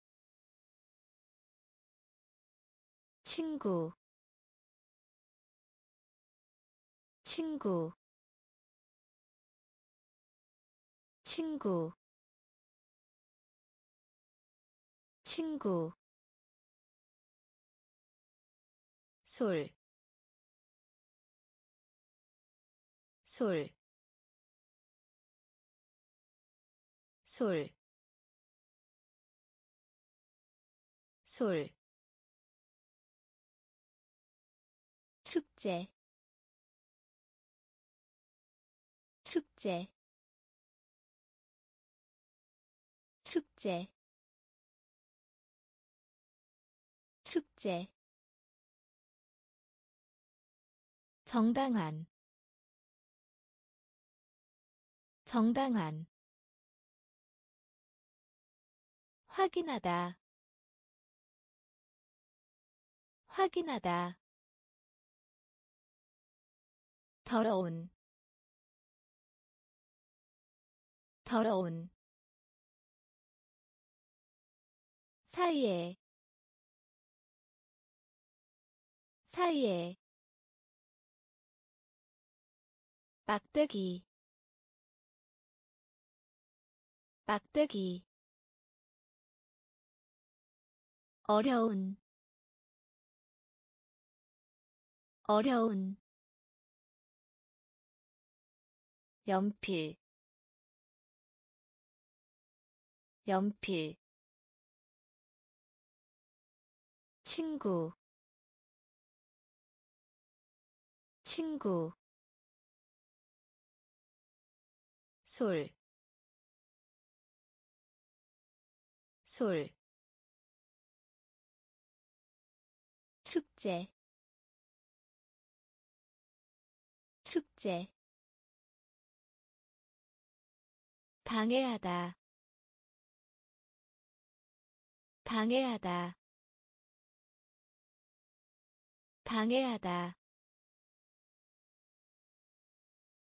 친구 친구 친구 친구 솔, 솔, 솔, 솔, 축제, 축제, 축제, 축제. 정당한 정당한. 확인하다 확인하다. 더러운. 더러운. 사이에. 사이에. 막대기. 막대기. 어려운 어려운 연필 연필. 친구 친구. 솔, 솔, 축제, 축제, 방해하다, 방해하다, 방해하다,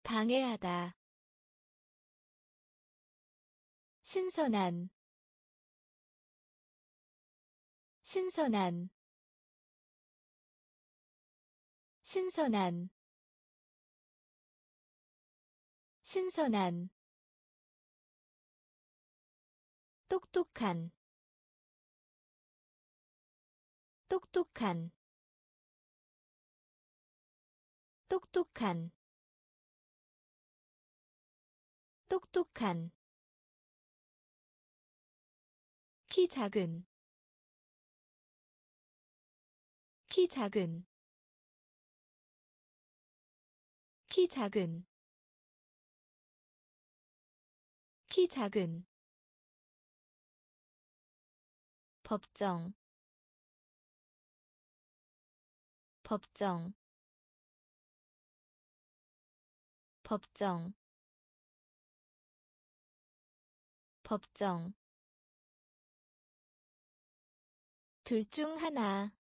방해하다. 신선한. 신선한. 신선한 신선한 똑똑한 똑똑한 똑똑한 똑똑한. 키 작은 키 작은 키 작은 키 작은 법정 법정 법정 법정. 둘 중 하나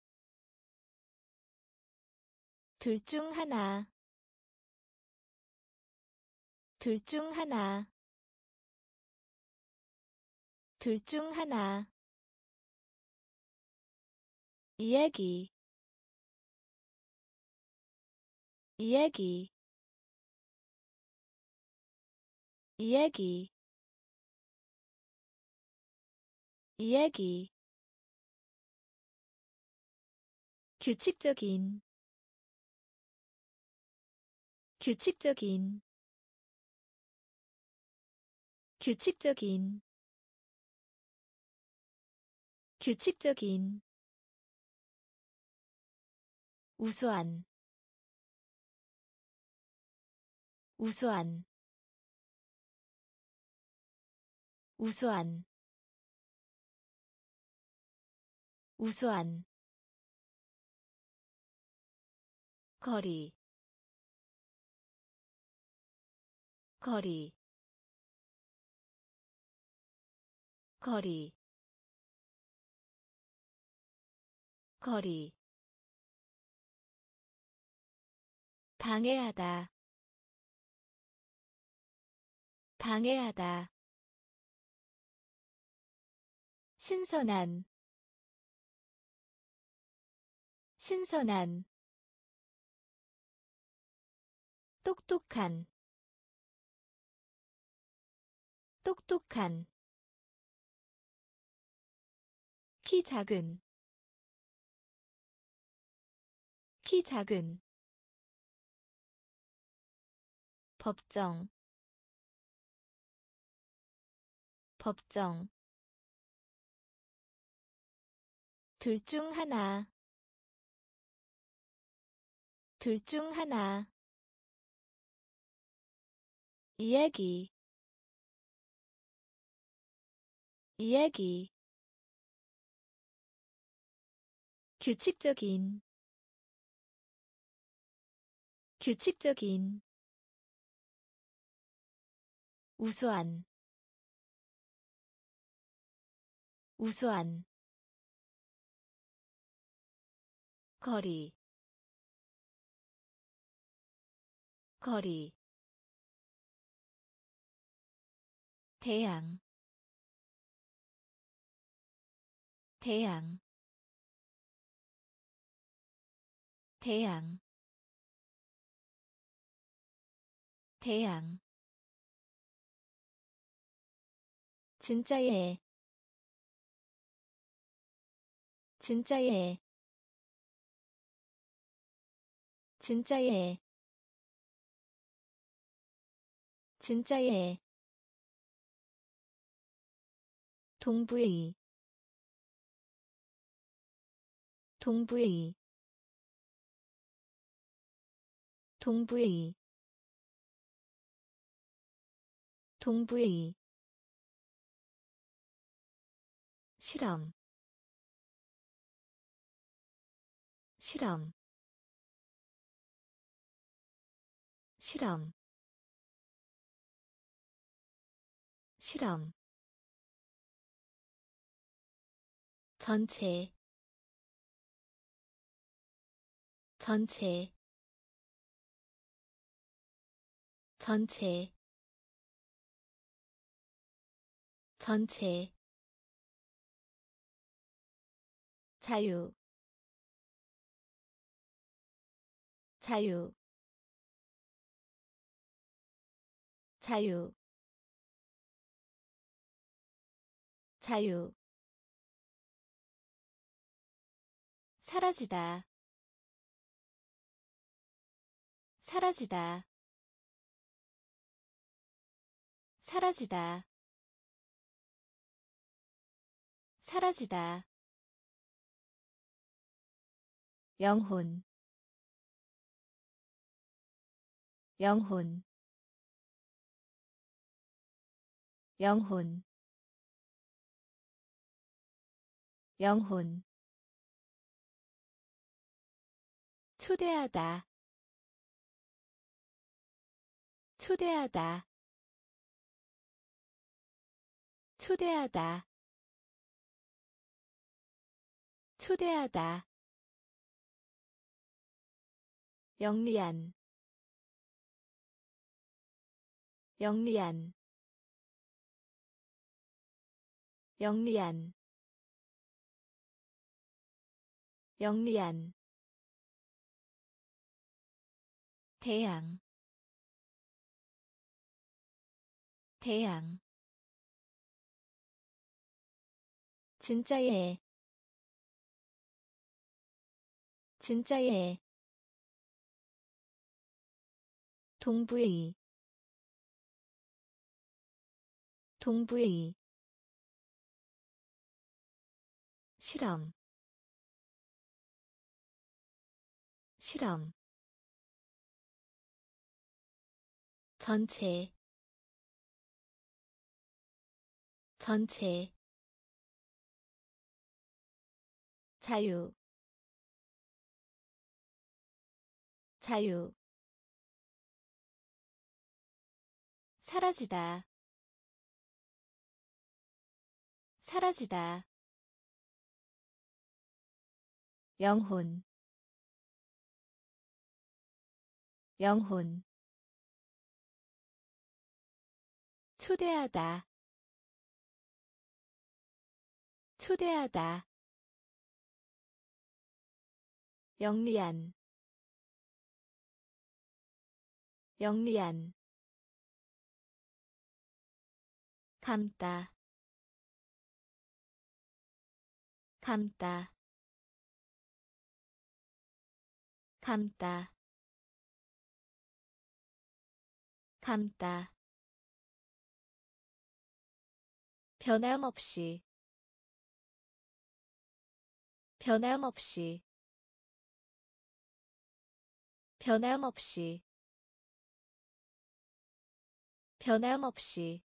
둘 중 하나 둘 중 하나 둘 중 하나. 이야기. 이야기. 이야기. 이야기. 규칙적인. 규칙적인. 규칙적인 규칙적인 우수한 우수한 우수한 우수한 거리 거리 거리 거리. 방해하다. 방해하다. 신선한. 신선한. 똑똑한. 똑똑한. 키 작은 키 작은 법정 법정. 둘 중 하나 둘 중 하나. 이야기 이야기. 규칙적인 규칙적인 우수한 우수한 거리 거리 태양 태양 태양 태양. 진짜예 진짜예 진짜예 진짜예 동부의 동부의 동부의 동부의 실험 실험 실험 실험. 전체 전체 전체 전체. 자유. 자유. 자유. 자유. 사라지다. 사라지다. 사라지다 사라지다. 영혼. 영혼. 영혼. 영혼. 초대하다. 초대하다. 초대하다 초대하다. 영리한. 영리한. 영리한. 영리한. 태양. 태양. 진짜예 진짜예 동부의 동부의 실험. 실험. 전체. 전체. 자유 자유. 사라지다. 사라지다. 영혼. 영혼. 초대하다. 초대하다. 영리한 영리한 감다 감다 감다 감다. 변함없이 변함없이 변함없이 변함없이.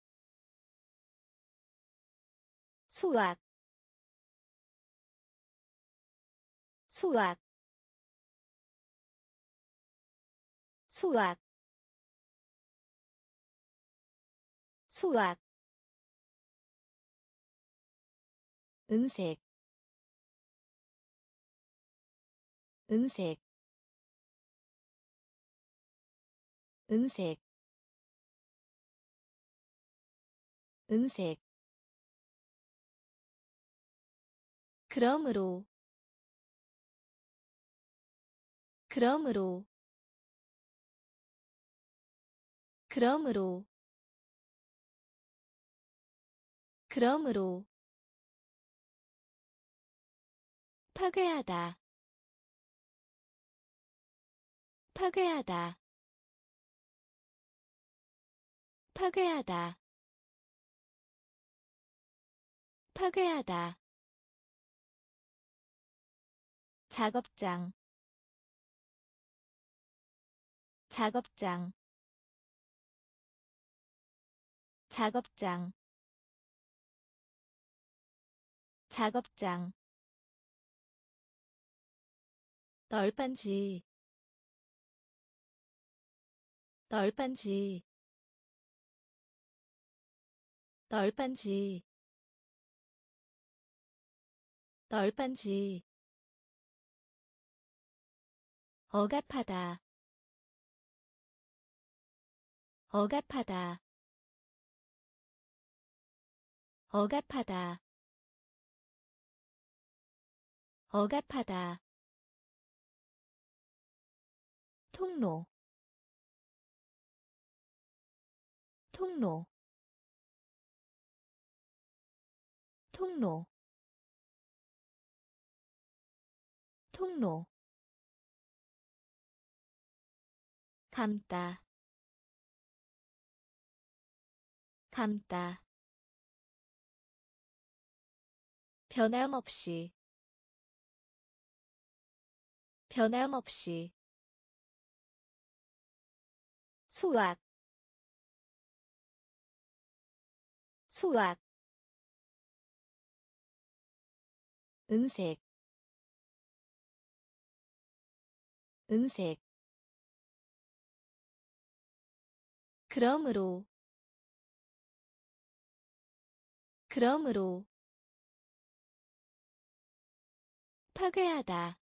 수학. 수학. 수학. 수학. 은색. 은색. 은색 은색. 그러므로. 그러므로. 그러므로. 그러므로. 파괴하다. 파괴하다. 파괴하다 파괴하다. 작업장. 작업장. 작업장. 작업장. 널빤지. 널빤지. 널빤지 널빤지. 억압하다. 억압하다. 억압하다. 억압하다. 통로. 통로. 통로 통로. 감다. 감다. 변함없이. 변함없이. 수학. 수학. 은색 은색. 그러므로. 그러므로. 파괴하다.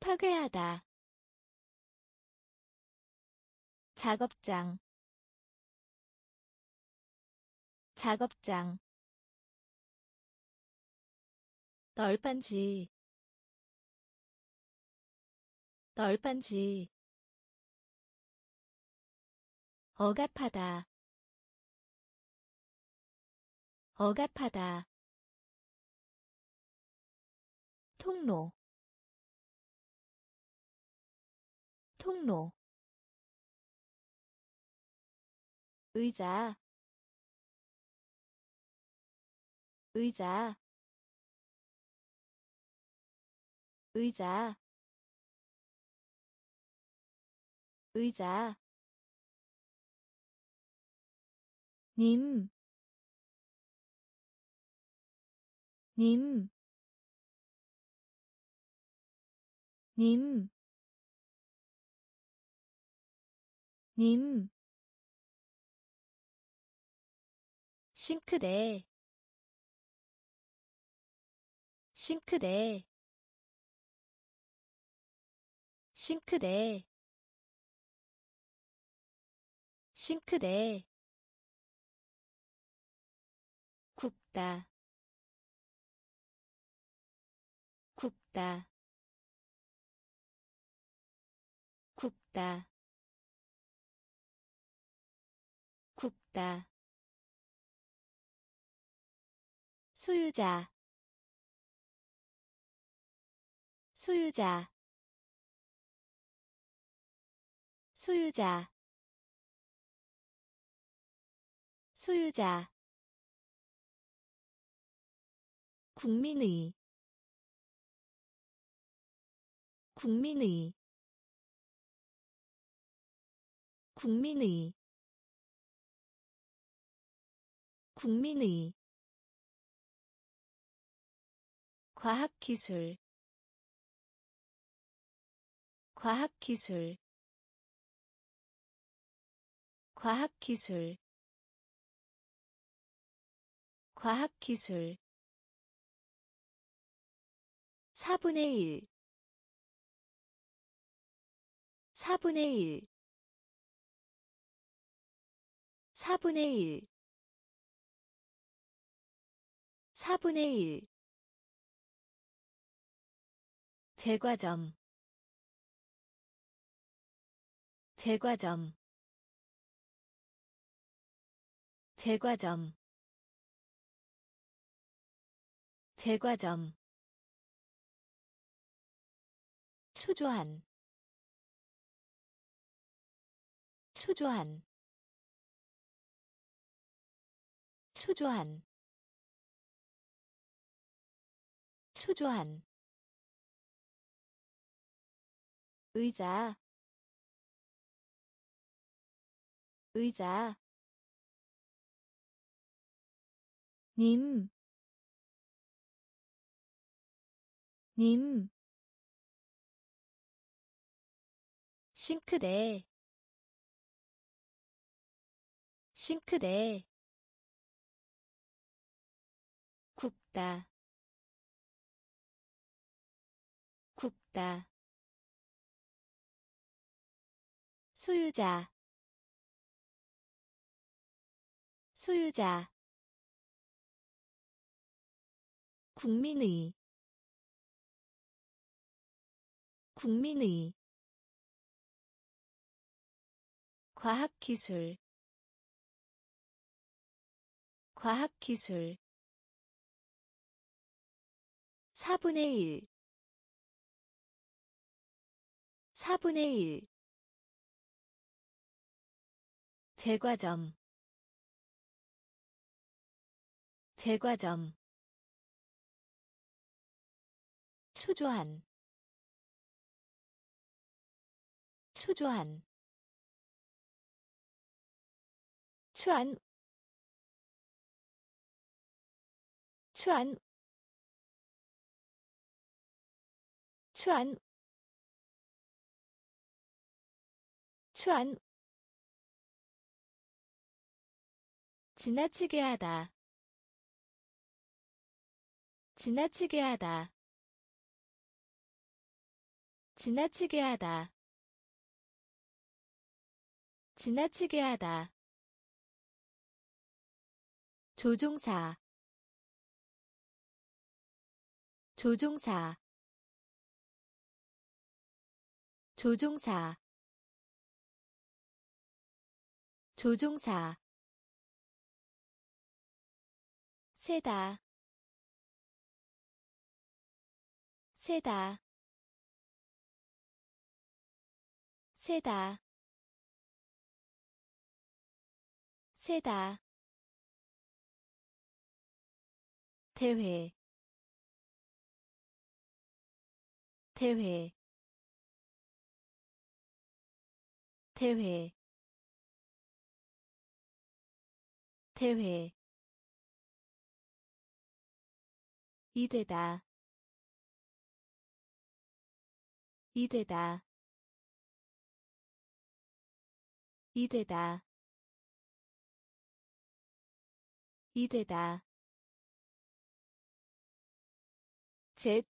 파괴하다. 작업장. 작업장. 널빤지 널빤지. 억압하다. 억압하다. 통로. 통로. 의자. 의자. 의자 의자. 님, 님, 님, 님, 싱크대, 싱크대, 싱크대, 싱크대. 굽다. 굽다. 굽다. 굽다. 소유자. 소유자. 소유자 소유자 국민의 국민의 국민의 국민의. 과학기술 과학기술 과학기술 과학기술. 4분의 1 4분의 1 사분의 일. 사분의 일. 제과점. 제과점. 제과점 제과점 초조한 초조한 초조한 초조한. 의자 의자. 님, 님, 싱크대, 싱크대, 굽다, 굽다, 소유자, 소유자. 국민의 국민의 과학기술 과학기술 4분의 1 4분의 1 제과점 제과점 초조한 초조한. 추한 추한 추한 추한 지나치게 하다. 지나치게 하다. 지나치게 하다 지나치게 하다. 조종사. 조종사. 조종사. 조종사. 세다. 세다. 세다 세다. 대회. 대회. 대회. 대회. 이되다. 이되다. 이되다 이되다. 셋,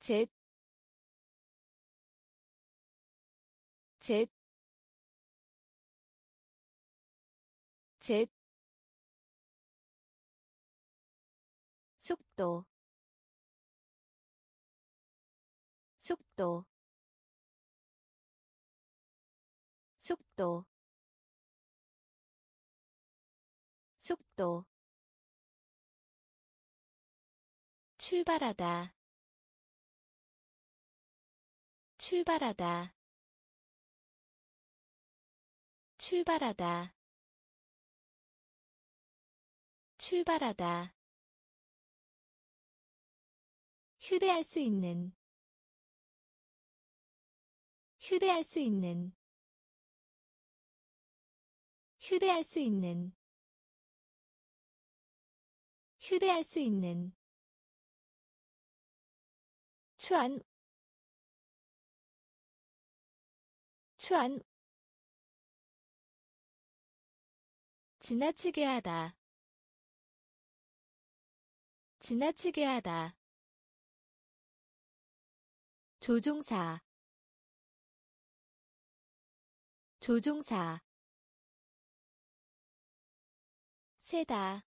셋, 셋, 셋, 속도, 속도, 속도, 속도 출발하다 출발하다 출발하다 출발하다. 휴대할 수 있는 휴대할 수 있는 휴대할 수 있는 휴대할 수 있는 추한 추한 지나치게 하다 지나치게 하다. 조종사 조종사. 세다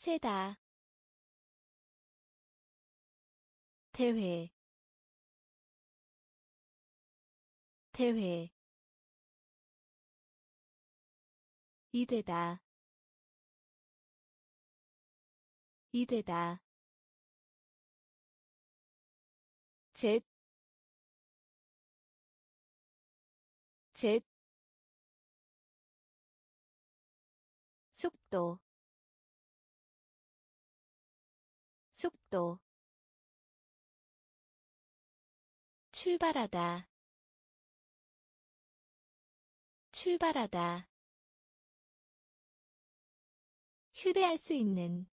세다. 대회. 대회. 이되다. 이되다. 젯, 젯, 속도, 속도, 출발하다, 출발하다, 휴대할 수 있는,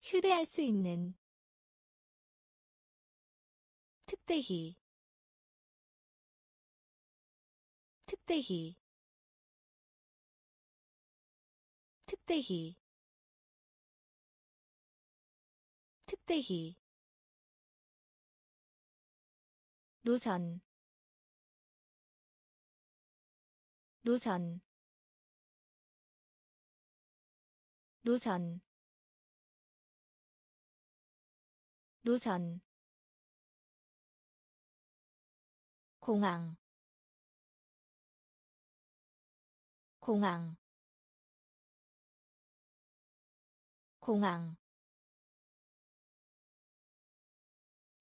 휴대할 수 있는 특대히 특대히 특대히 특대히 노선 노선 노선 노선 공항 공항 공항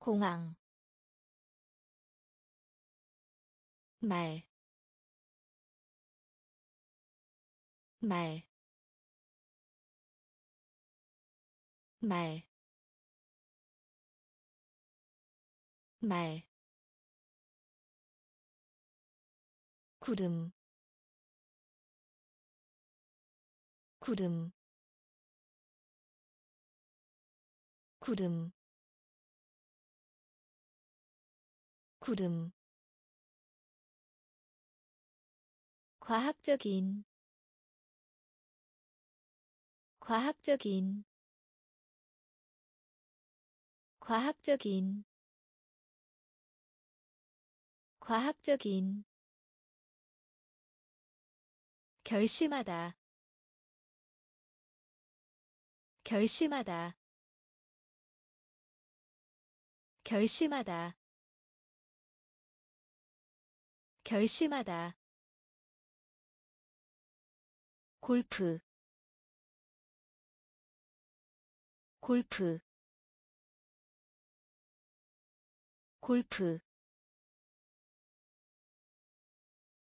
공항. 말, 말, 말, 말. 구름. 구름. 구름 구름. 과학적인. 과학적인. 과학적인. 과학적인. 결심하다. 결심하다. 결심하다 결심하다. 골프. 골프. 골프.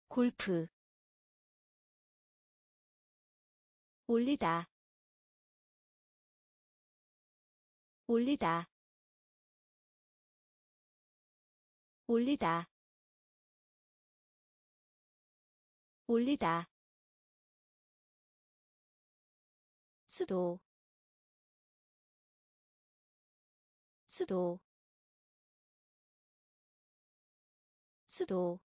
골프. 올리다. 올리다. 올리다 올리다. 수도. 수도. 수도.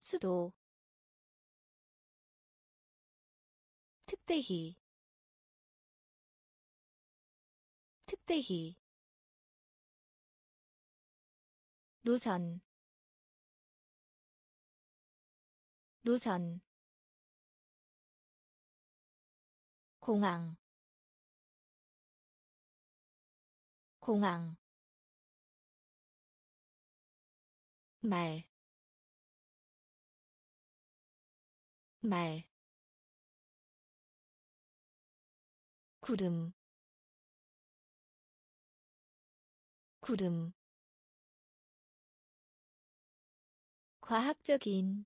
수도. 특대히. 특대히. 노선 노선 공항 공항 말, 말, 구름 구름. 과학적인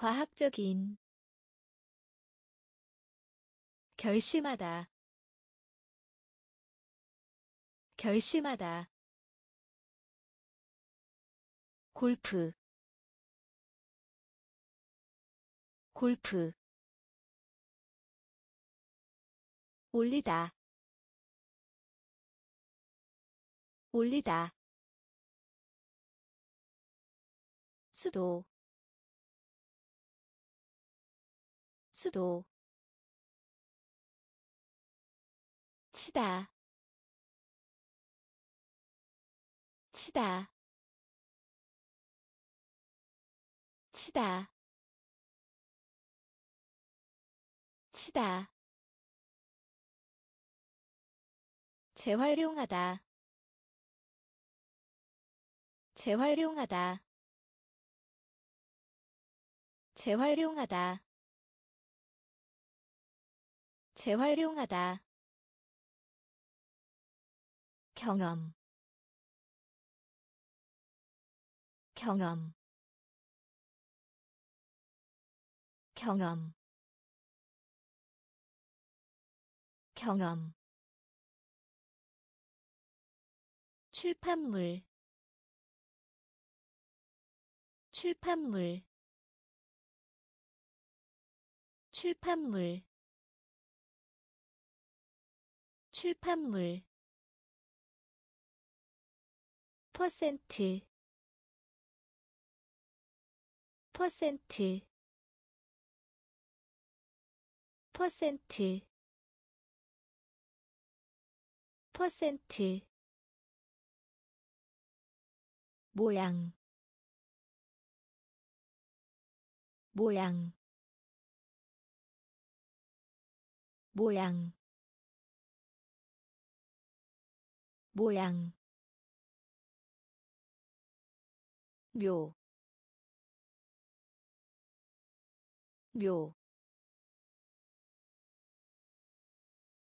과학적인 결심하다. 결심하다. 골프. 골프. 올리다. 올리다. 수도 수도 치다 치다 치다 치다. 재활용하다 재활용하다 재활용하다 재활용하다. 경험. 경험. 경험. 경험. 출판물. 출판물. 출판물 출판물. 퍼센트. 퍼센트. 퍼센트. 퍼센트. 모양. 모양. 모양 모양 묘, 묘,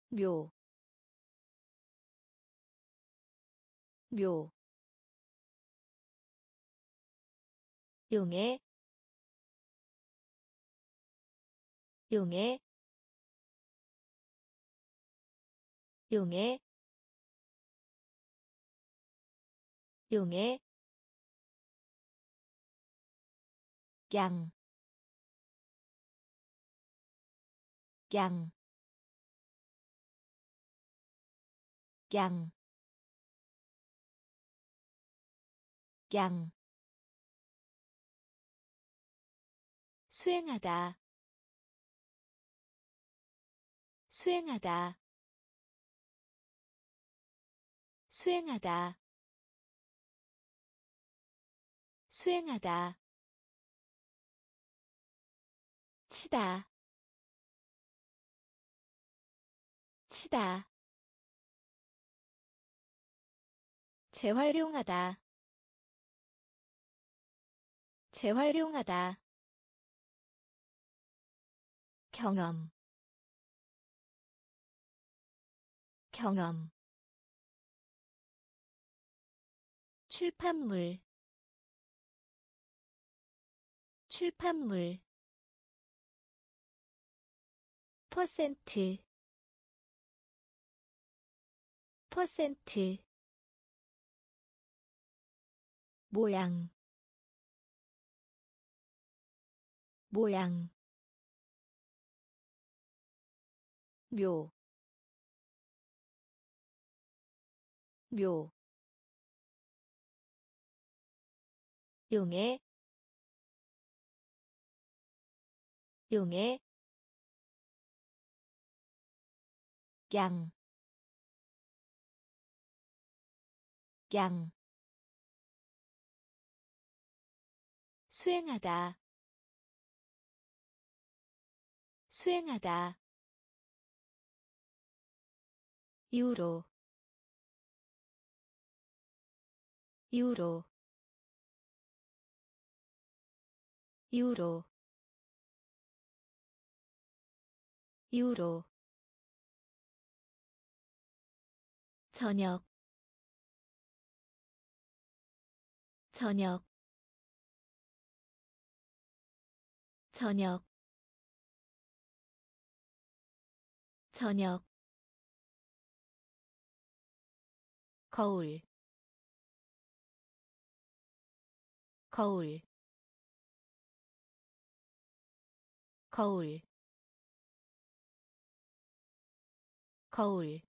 묘, 묘. 용해 용해 용해 양, 양, 양, 양. 수행하다 수행하다 수행하다 수행하다. 치다. 치다. 재활용하다. 재활용하다. 경험. 경험. 출판물 출판물. 퍼센트. 퍼센트. 모양. 모양. 묘, 묘, 용해, 용해, 양, 양, 수행하다, 수행하다. 유로 유로. 유로 유로 저녁 저녁 저녁 저녁. 거울 거울. 거울 거울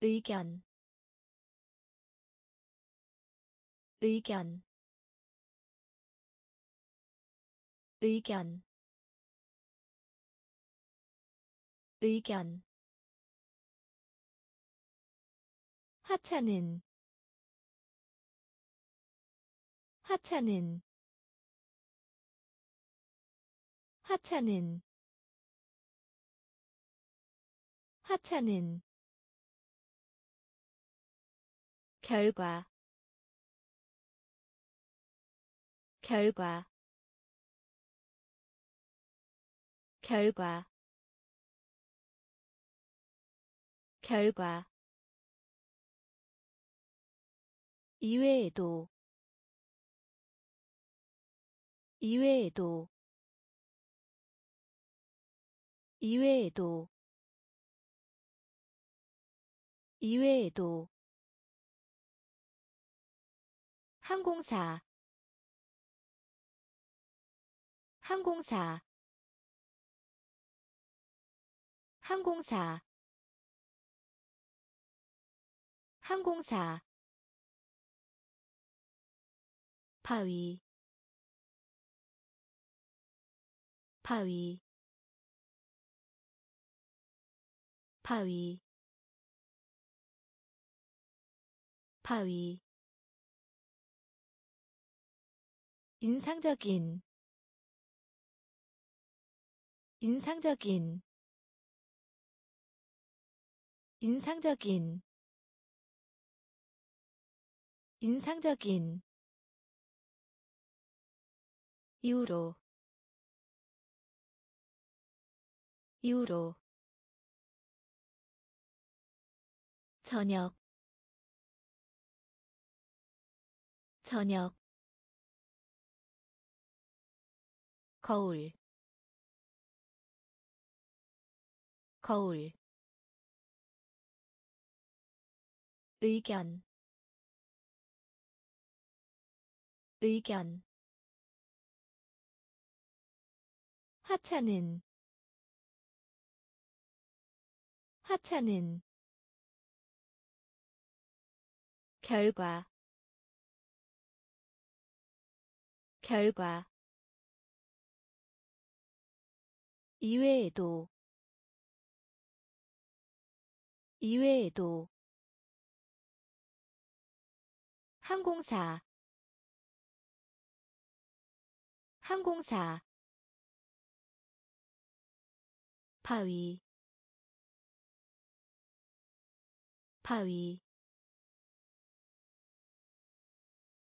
의견 의견 의견 의견. 하찮은 하찮은 하찮은 하찮은 결과 결과 결과 결과. 이외에도 이외에도 이외에도 이외에도 항공사 항공사 항공사 항공사 바위 바위 바위 바위. 인상적인. 인상적인. 인상적인. 인상적인. 유로. 유로. 저녁 저녁 거울 거울 의견 의견 하찮은 하찮은 결과 결과 이외에도 이외에도 항공사 항공사 바위 바위.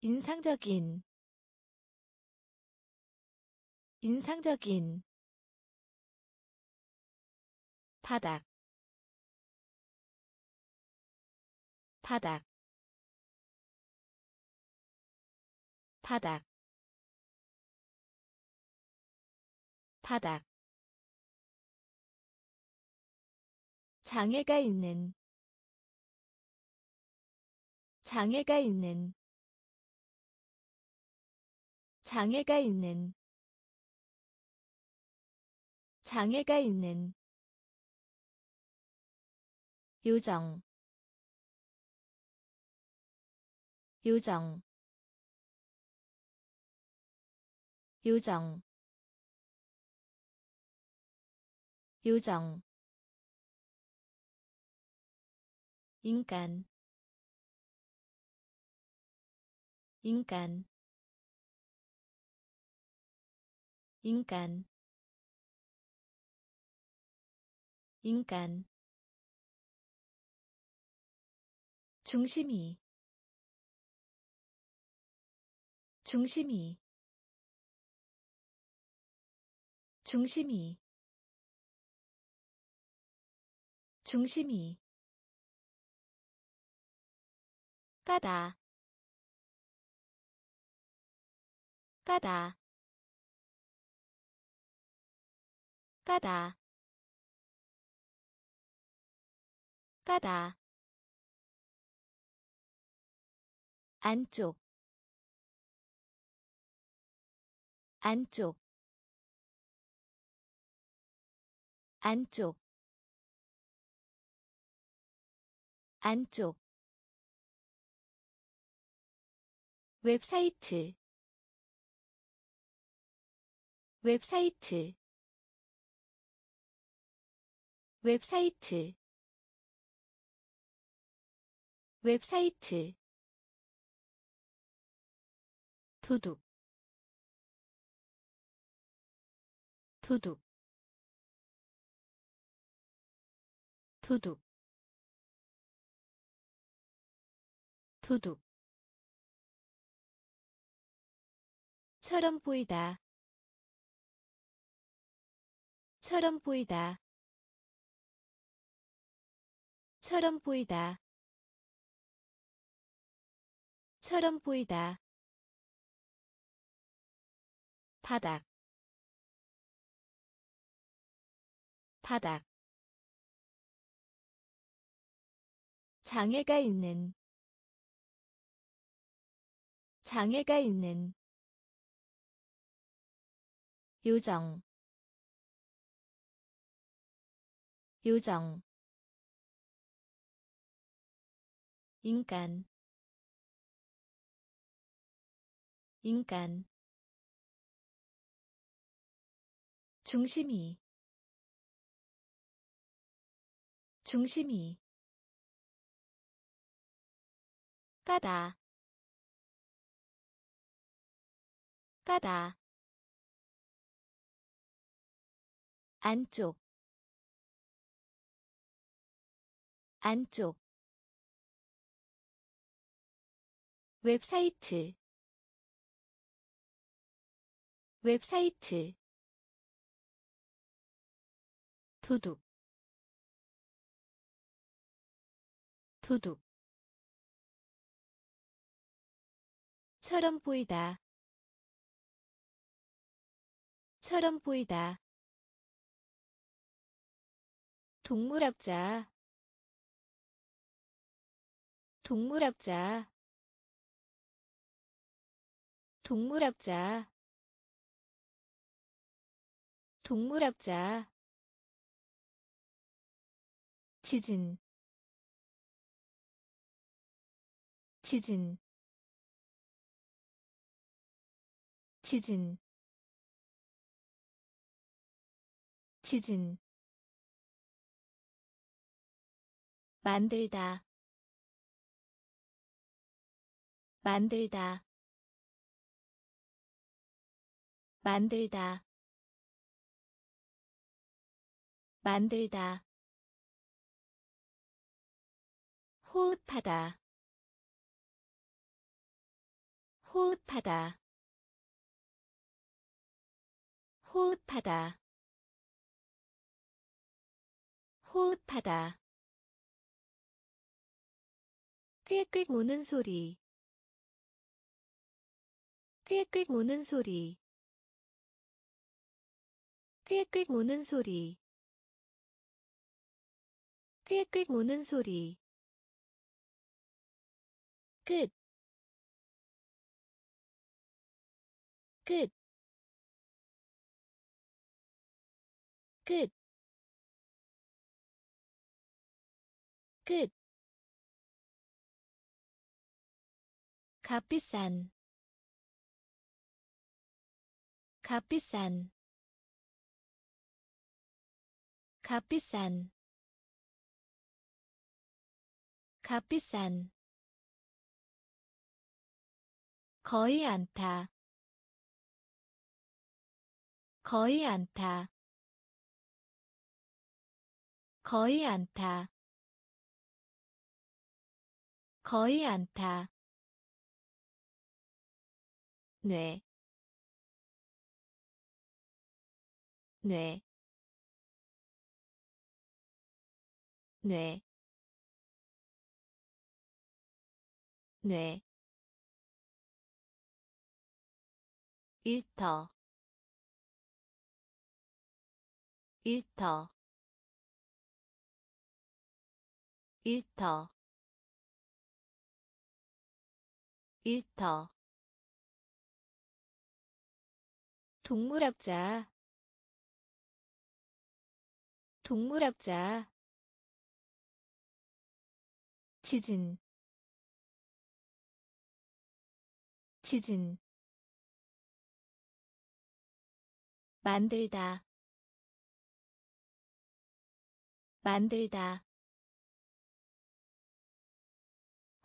인상적인 인상적인 바닥 바닥 바닥 바닥. 장애가 있는 장애가 있는 장애가 있는 장애가 있는 요정 요정 요정 요정. 인간 인간. 인간 인간. 중심이. 중심이. 중심이. 중심이. 까다. 까다. 까다 까다. 안쪽. 안쪽. 안쪽. 안쪽. 웹사이트. 웹사이트. 웹사이트 웹사이트. 도둑. 도둑. 도둑. 도둑. 처럼 보이다. 처럼 보이다. 처럼 보이다 처럼 보이다. 바닥. 바닥. 장애가 있는. 장애가 있는. 요정. 요정. 인간 인간. 중심이. 중심이. 까다. 까다. 안쪽. 안쪽. 웹사이트 웹사이트. 도둑. 도둑. 처럼 보이다. 처럼 보이다. 동물학자. 동물학자. 동물학자 동물학자. 지진. 지진. 지진. 지진. 만들다. 만들다. 만들다 만들다. 호흡하다. 호흡하다. 호흡하다. 호흡하다. 꽥꽥 우는 소리. 꽥꽥 우는 소리. 꽥꽥 우는 소리 꽥꽥 우는 소리. 끝, 끝, 끝, 끝. 값비싼. 값비싼. 값비싼 값비싼. 거의 않다 거의 않다 거의 않다 거의 않다 뇌, 뇌, 뇌, 뇌, 일터, 일터, 일터, 일터. 동물학자. 동물학자. 지진 지진. 만들다. 만들다.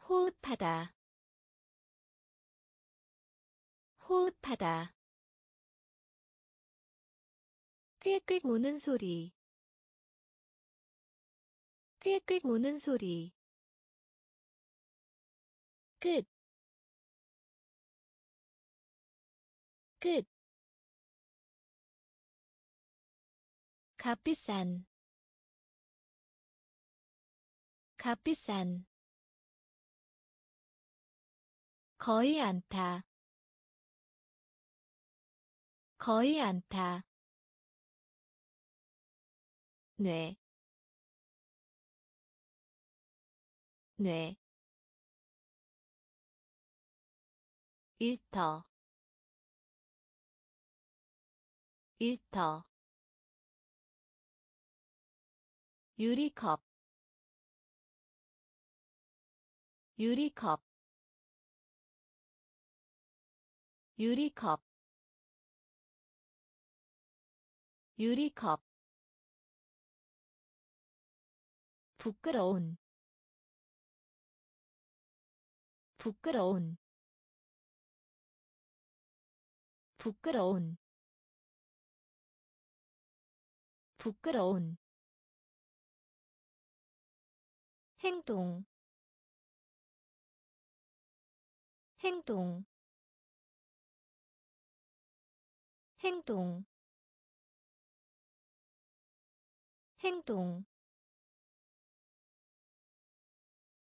호흡하다. 호흡하다. 꽥꽥 우는 소리. 꽥꽥 우는 소리. 끝, 끝. 값비싼, 값비싼. 거의 않다, 거의 않다. 뇌, 뇌. 일터 일터. 유리컵. 유리컵. 유리컵. 유리컵. 부끄러운. 부끄러운. 부끄러운 부끄러운 행동 행동 행동 행동.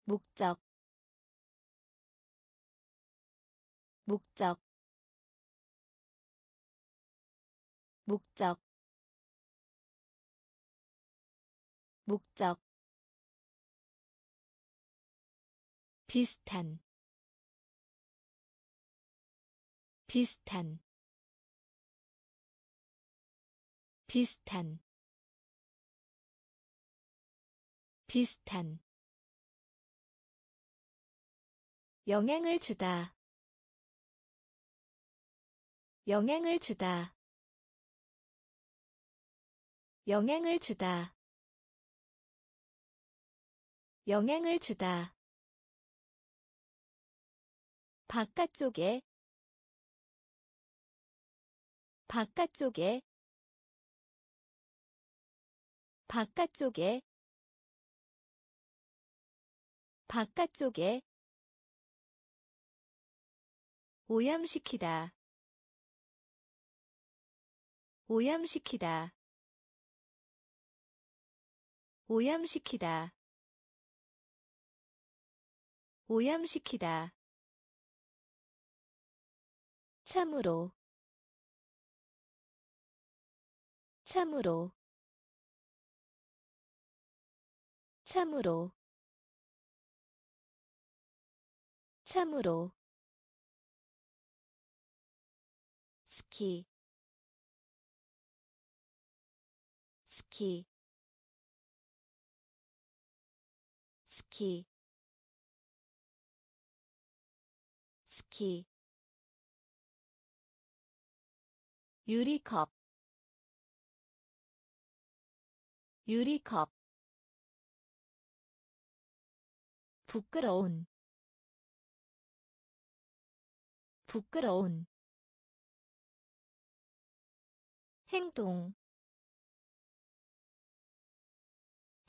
목적 목적 목적 목적 비슷한 비슷한 비슷한 비슷한. 영향을 주다 영향을 주다 영향을 주다 영향을 주다. 바깥쪽에. 바깥쪽에. 바깥쪽에. 바깥쪽에. 오염시키다. 오염시키다. 오염시키다 오염시키다. 참으로. 참으로. 참으로. 참으로. 스키. 스키. 스키 스키 유리컵 유리컵 부끄러운 부끄러운 행동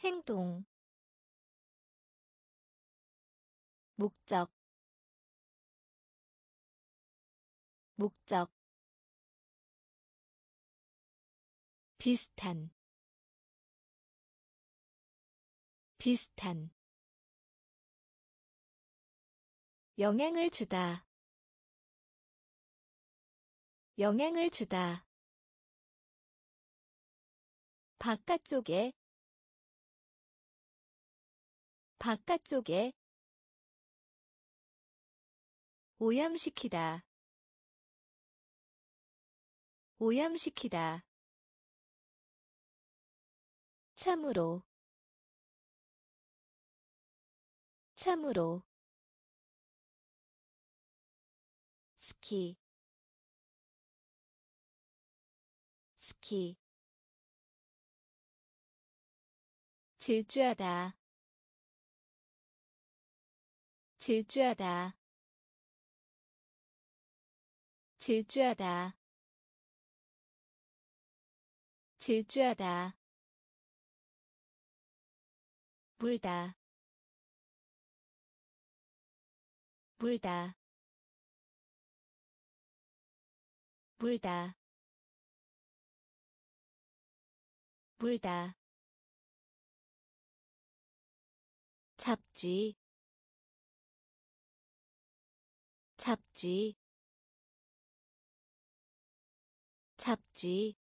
행동 목적 목적 비슷한 비슷한 영향을 주다 영향을 주다. 바깥쪽에 바깥쪽에 오염시키다 오염시키다. 참으로. 참으로. 스키. 스키. 질주하다. 질주하다. 질주하다 질주하다. 물다. 물다. 물다. 물다. 잡지. 잡지. 잡지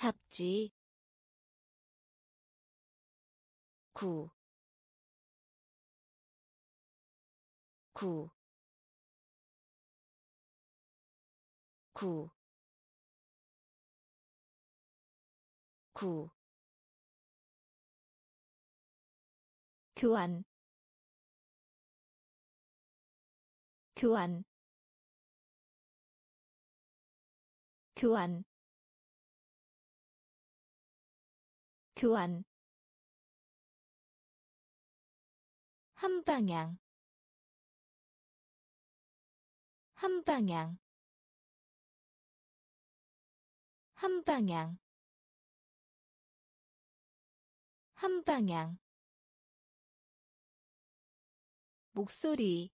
잡지. 구, 구, 구, 구. 교환. 교환. 교환 교환. 한 방향. 한 방향. 한 방향. 한 방향. 목소리.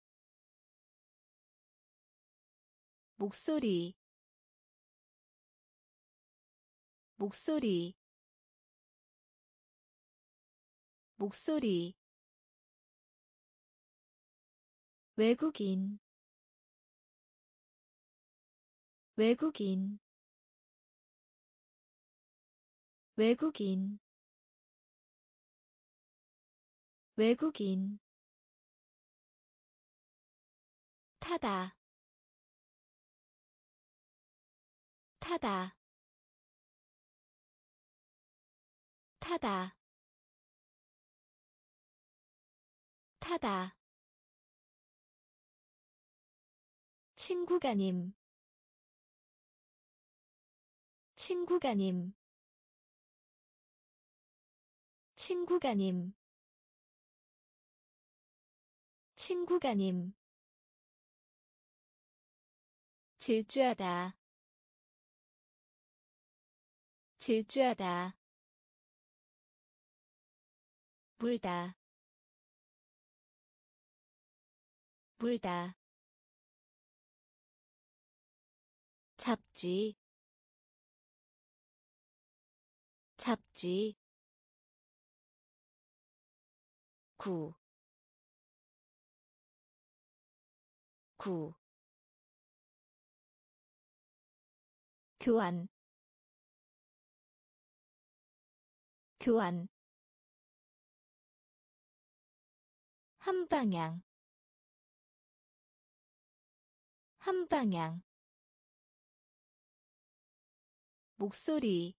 목소리. 목소리 목소리. 외국인. 외국인. 외국인. 외국인. 타다. 타다. 타다 타다. 친구가님. 친구가님. 친구가님. 친구가님. 질주하다. 질주하다. 물다 물다. 잡지. 잡지. 구, 구, 교환, 교환, 한 방향, 한 방향, 목소리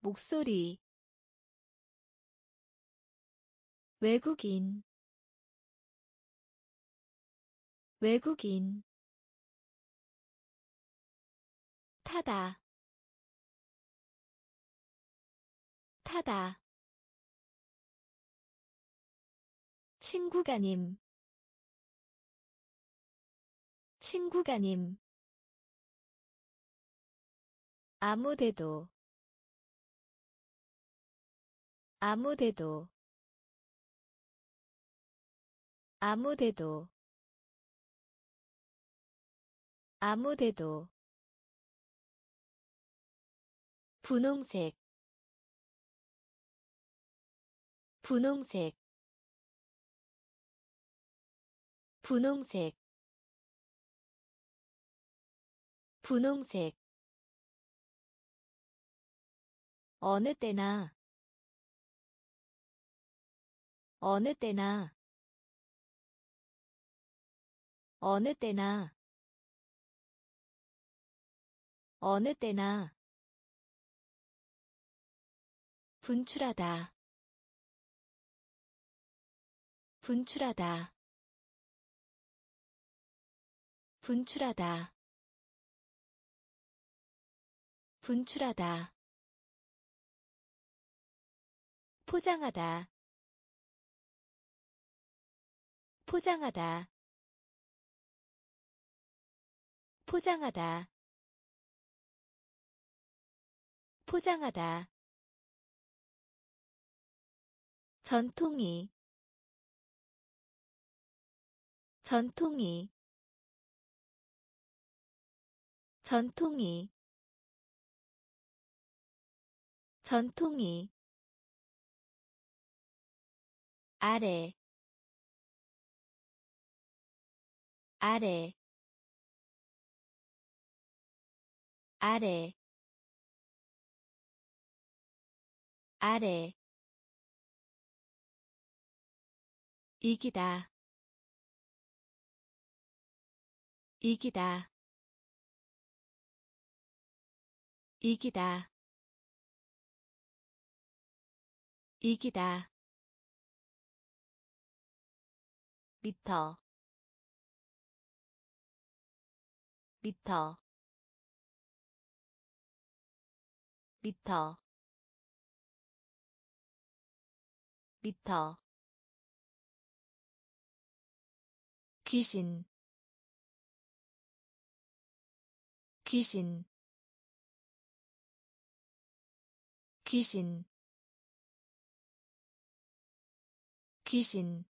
목소리 외국인 외국인 타다 타다. 친구가님 친구가님. 아무데도. 아무데도. 아무데도. 아무데도. 분홍색. 분홍색. 분홍색 분홍색. 어느 때나. 어느 때나. 어느 때나. 어느 때나. 분출하다. 분출하다. 분출하다 분출하다. 포장하다. 포장하다. 포장하다. 포장하다. 전통이. 전통이. 전통이 전통이 아래 아래 아래 아래. 이기다 이기다. 이기다 이기다. 미터. 미터. 미터. 미터. 귀신. 귀신. 귀신 귀신.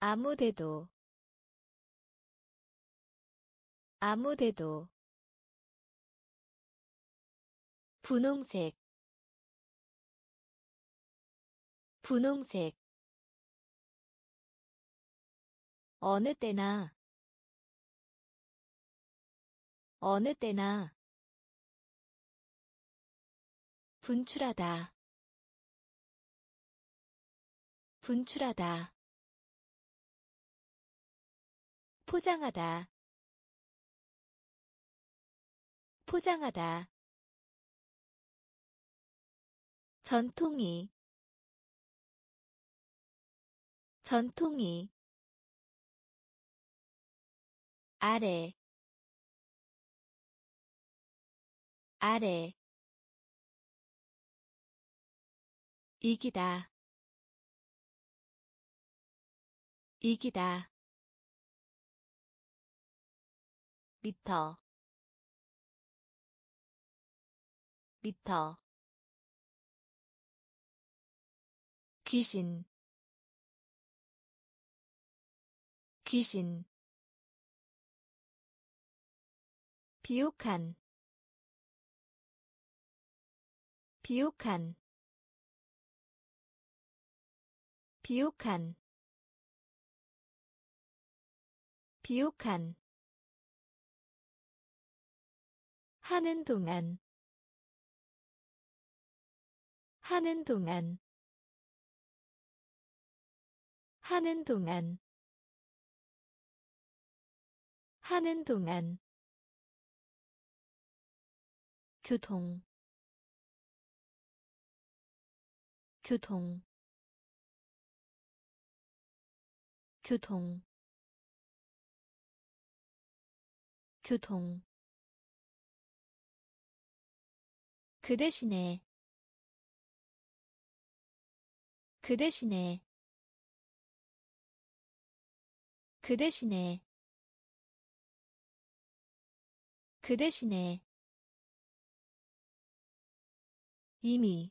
아무데도. 아무데도. 분홍색. 분홍색. 어느 때나. 어느 때나. 분출하다 분출하다. 포장하다. 포장하다. 전통이. 전통이. 아래. 아래. 이기다 이기다. 미터. 미터. 귀신. 귀신. 비옥한. 비옥한. 비옥한 비옥한 하는 동안 하는 동안 하는 동안 하는 동안. 교통 교통. 교통 교통. 그 대신에 그 대신에 그 대신에 그 대신에. 이미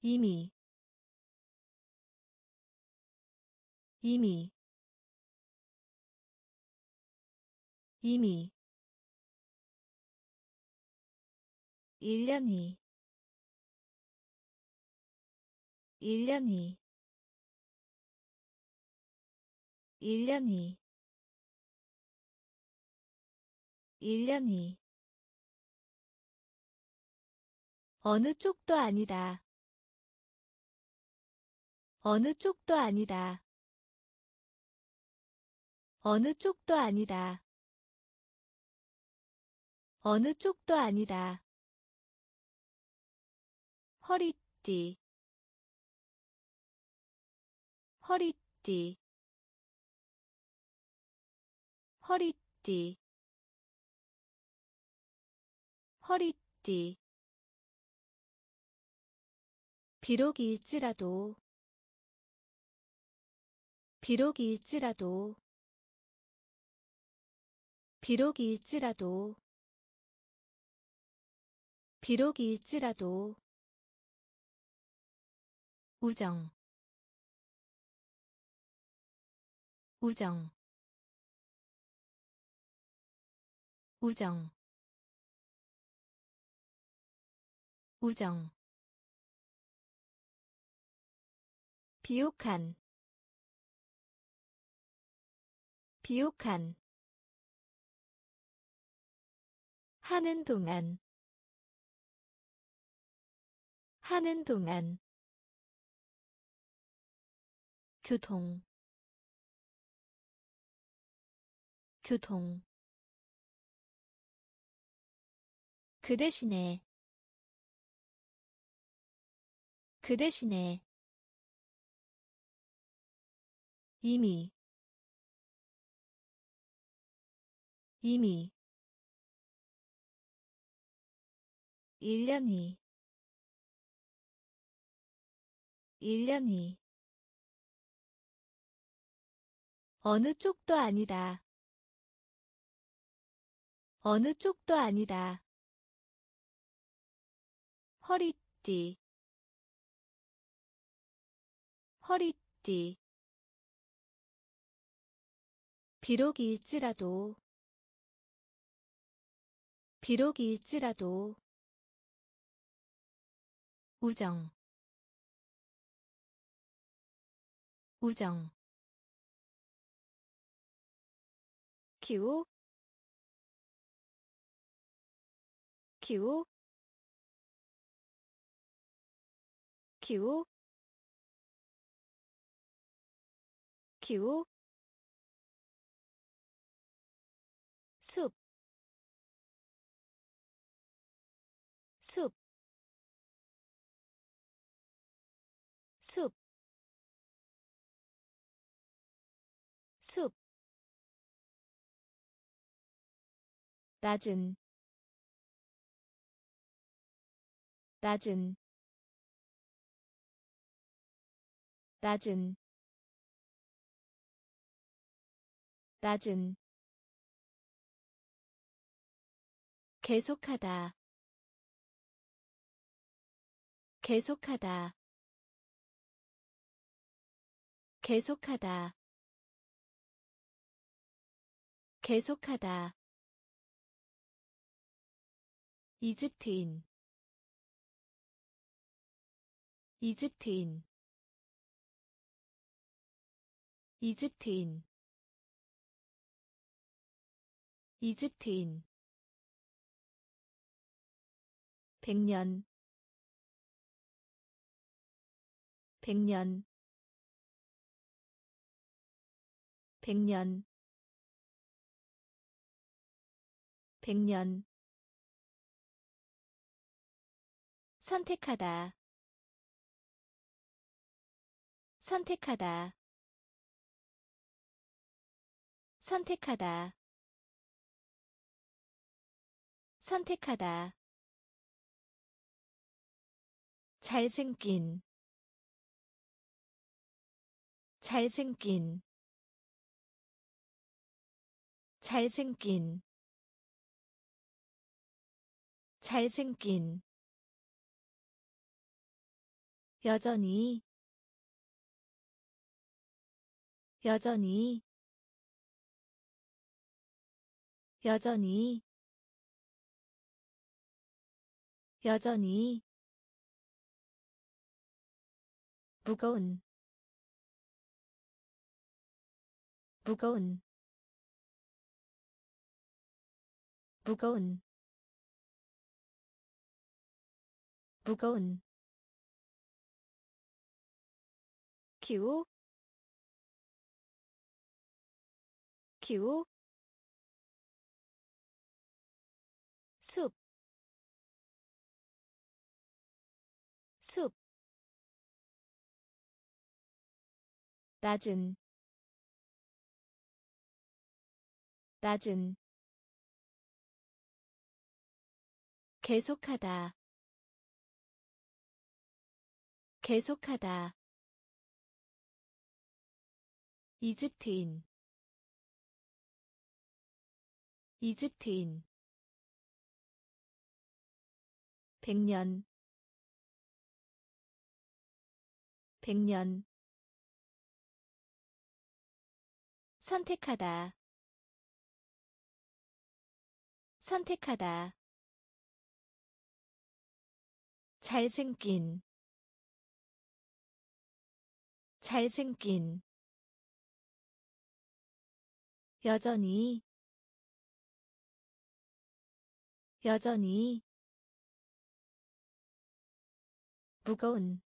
이미. 이미 이미 1년이 1년이 1년이 1년이 어느 쪽도 아니다. 어느 쪽도 아니다. 어느 쪽도 아니다. 어느 쪽도 아니다. 허리띠. 허리띠. 허리띠. 허리띠. 비록일지라도. 비록일지라도. 비록일지라도 비록일지라도. 우정. 우정. 우정. 우정. 비옥한. 비옥한. 하는 동안 하는 동안. 교통. 교통. 그 대신에. 그 대신에. 이미. 이미. 1년이 1년이. 어느 쪽도 아니다. 어느 쪽도 아니다. 허리띠. 허리띠. 비록일지라도. 비록일지라도. 우정 우정 기후 기후 기후 숲, 숲, 숲, 낮은, 낮은, 낮은, 낮은 계속하다 계속하다 계속하다 계속하다 이집트인 이집트인 이집트인 이집트인. 백년 백년 백년 백년 선택하다. 선택하다. 선택하다. 선택하다. 잘생긴. 잘생긴. 잘생긴. 잘생긴 여전히 여전히 여전히 여전히 무거운 무거운 무거운 무거운 기후 기후 숲, 숲, 낮은 낮은 계속하다 계속하다 이집트인 이집트인 백년 백년. 선택하다 선택하다. 잘생긴 잘생긴 여전히 여전히 무거운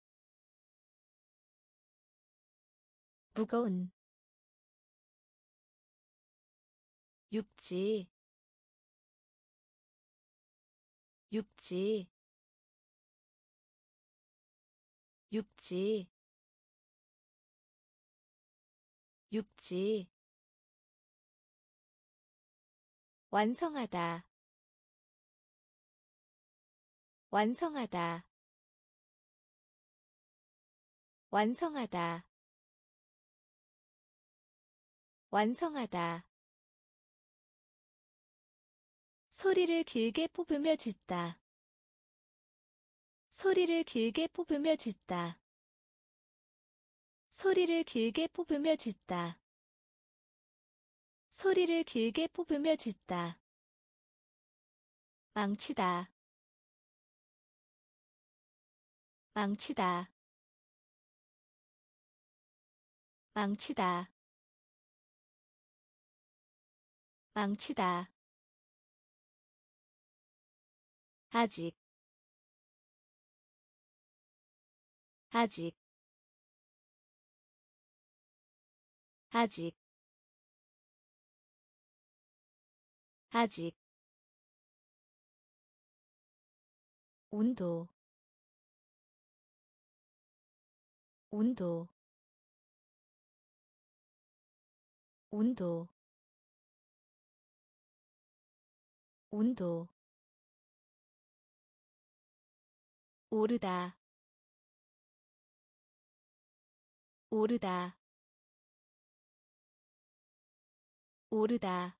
무거운 육지 육지 육지 육지 완성하다. 완성하다. 완성하다. 완성하다. 소리를 길게 뽑으며 짖다. 소리를 길게 뽑으며 짖다. 소리를 길게 뽑으며 짖다 소리를 길게 뽑으며 짖다. 망치다. 망치다. 망치다. 망치다. 아직 아직 아직 아직. 온도. 온도. 온도. 온도. 오르다. 오르다. 오르다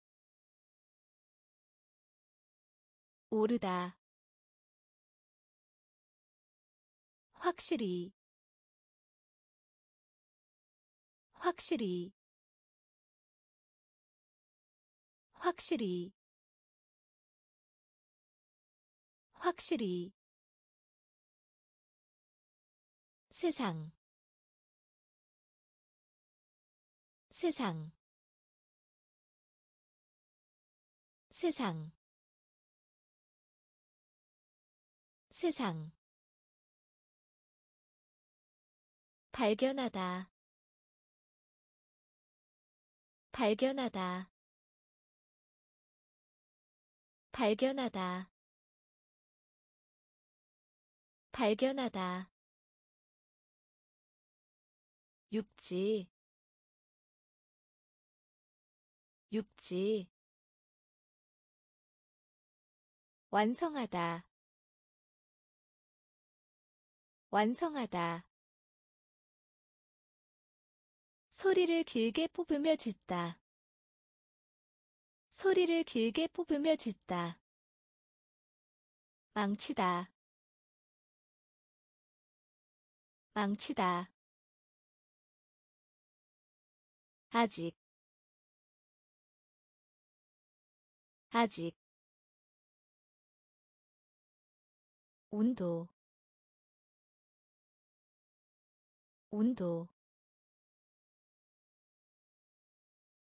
오르다. 확실히. 확실히. 확실히. 확실히. 세상. 세상. 세상 세상. 발견하다. 발견하다. 발견하다. 발견하다. 육지. 육지. 완성하다 완성하다. 소리를 길게 뽑으며 짖다. 소리를 길게 뽑으며 짖다. 망치다. 망치다. 아직 아직 온도 온도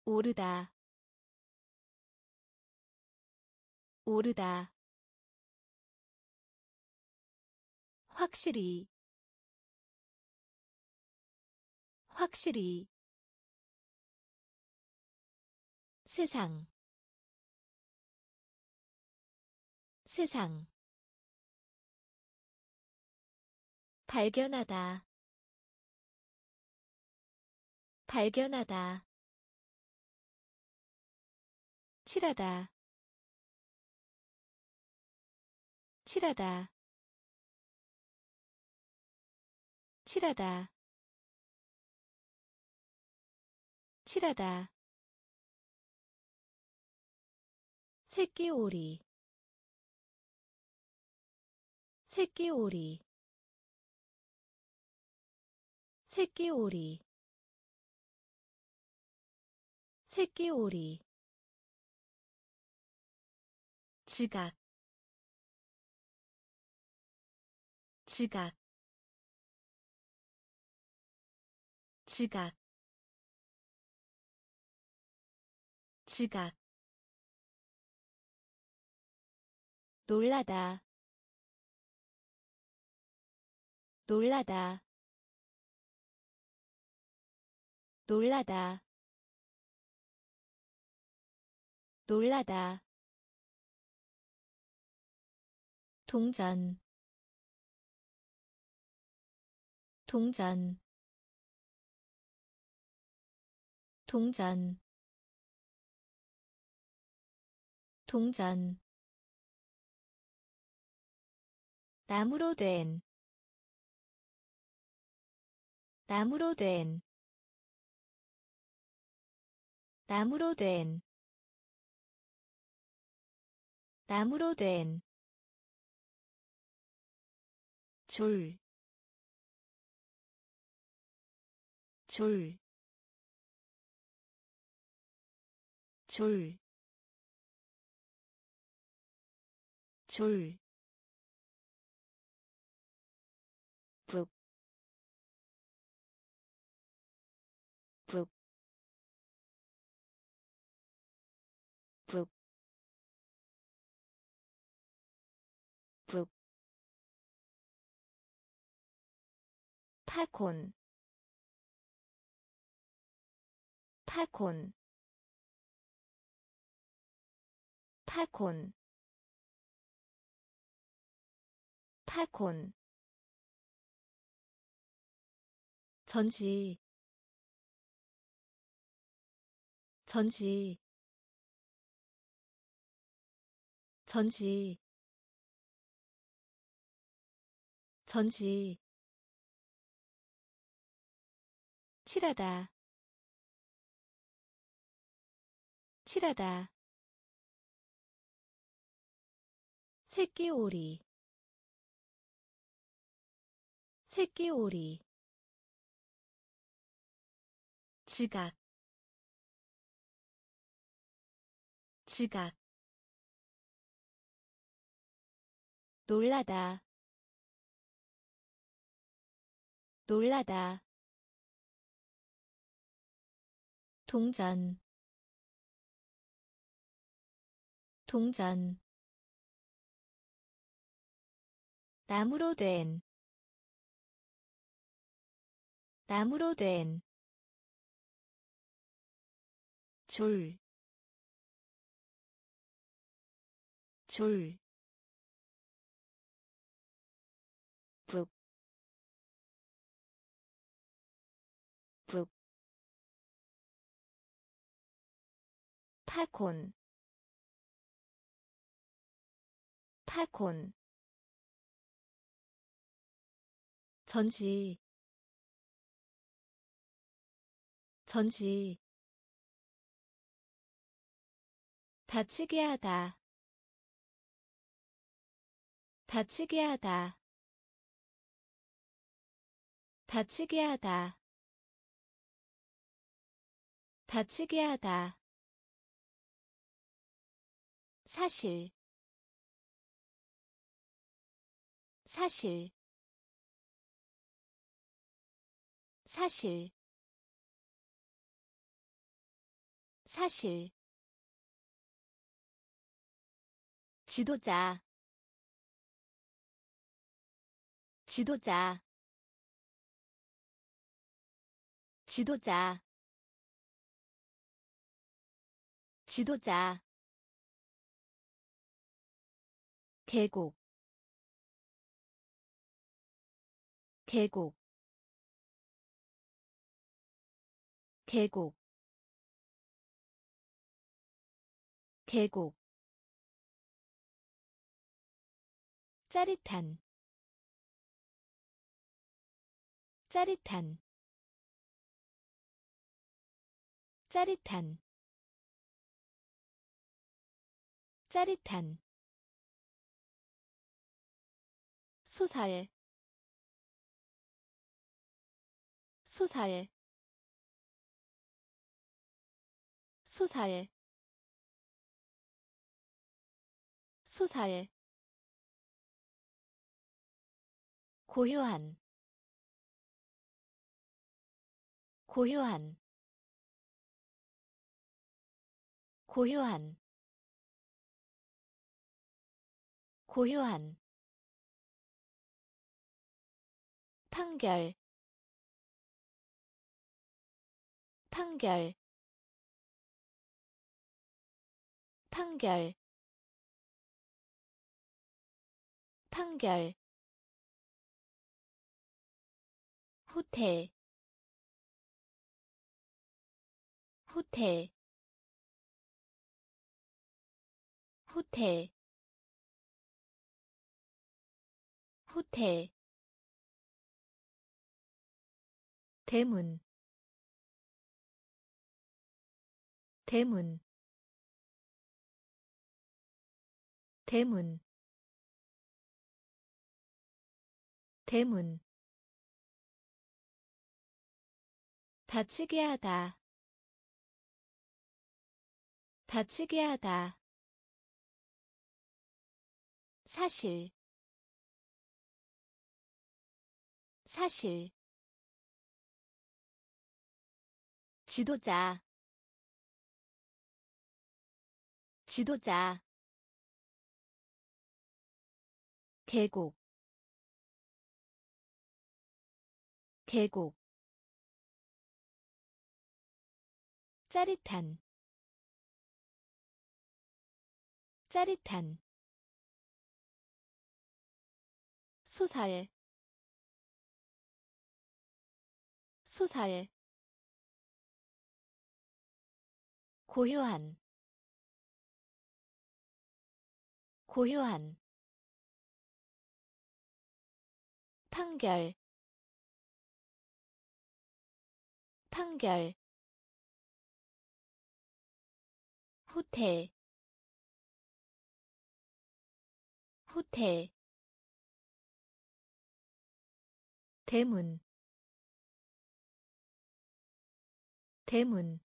오르다 오르다. 확실히 확실히. 세상 세상. 발견하다 발견하다. 칠하다. 칠하다. 칠하다. 칠하다. 새끼오리. 새끼오리. 새끼오리 새끼오리 지각 지각 지각 지각. 놀라다 놀라다 놀라다 놀라다. 동전. 동전. 동전. 동전. 나무로 된. 나무로 된. 나무로 된 나무로 된 줄, 줄, 줄, 줄. 파콘. 파콘. 파콘. 파콘. 전지. 전지. 전지. 전지 칠하다. 칠하다. 새끼오리. 새끼오리. 지각. 지각. 놀라다. 놀라다 동전. 동전. 나무로 된. 나무로 된. 줄, 줄, 파콘. 파콘. 전지. 전지. 다치게 하다. 다치게 하다. 다치게 하다. 다치게 하다 사실 사실 사실 사실. 지도자 지도자 지도자 지도자 계곡. 계곡. 계곡. 계곡. 짜릿한. 짜릿한. 짜릿한. 짜릿한 소살 소살 소살 소살 고요한. 고요한. 고요한. 고요한 판결. 판결. 판결. 판결. 호텔. 호텔. 호텔. 호텔 대문. 대문. 대문. 대문. 다치게 하다. 다치게 하다. 사실. 사실 지도자. 지도자. 계곡. 계곡. 짜릿한. 짜릿한. 소살. 소살 고요한 고요한 판결 판결 호텔 호텔 대문 대문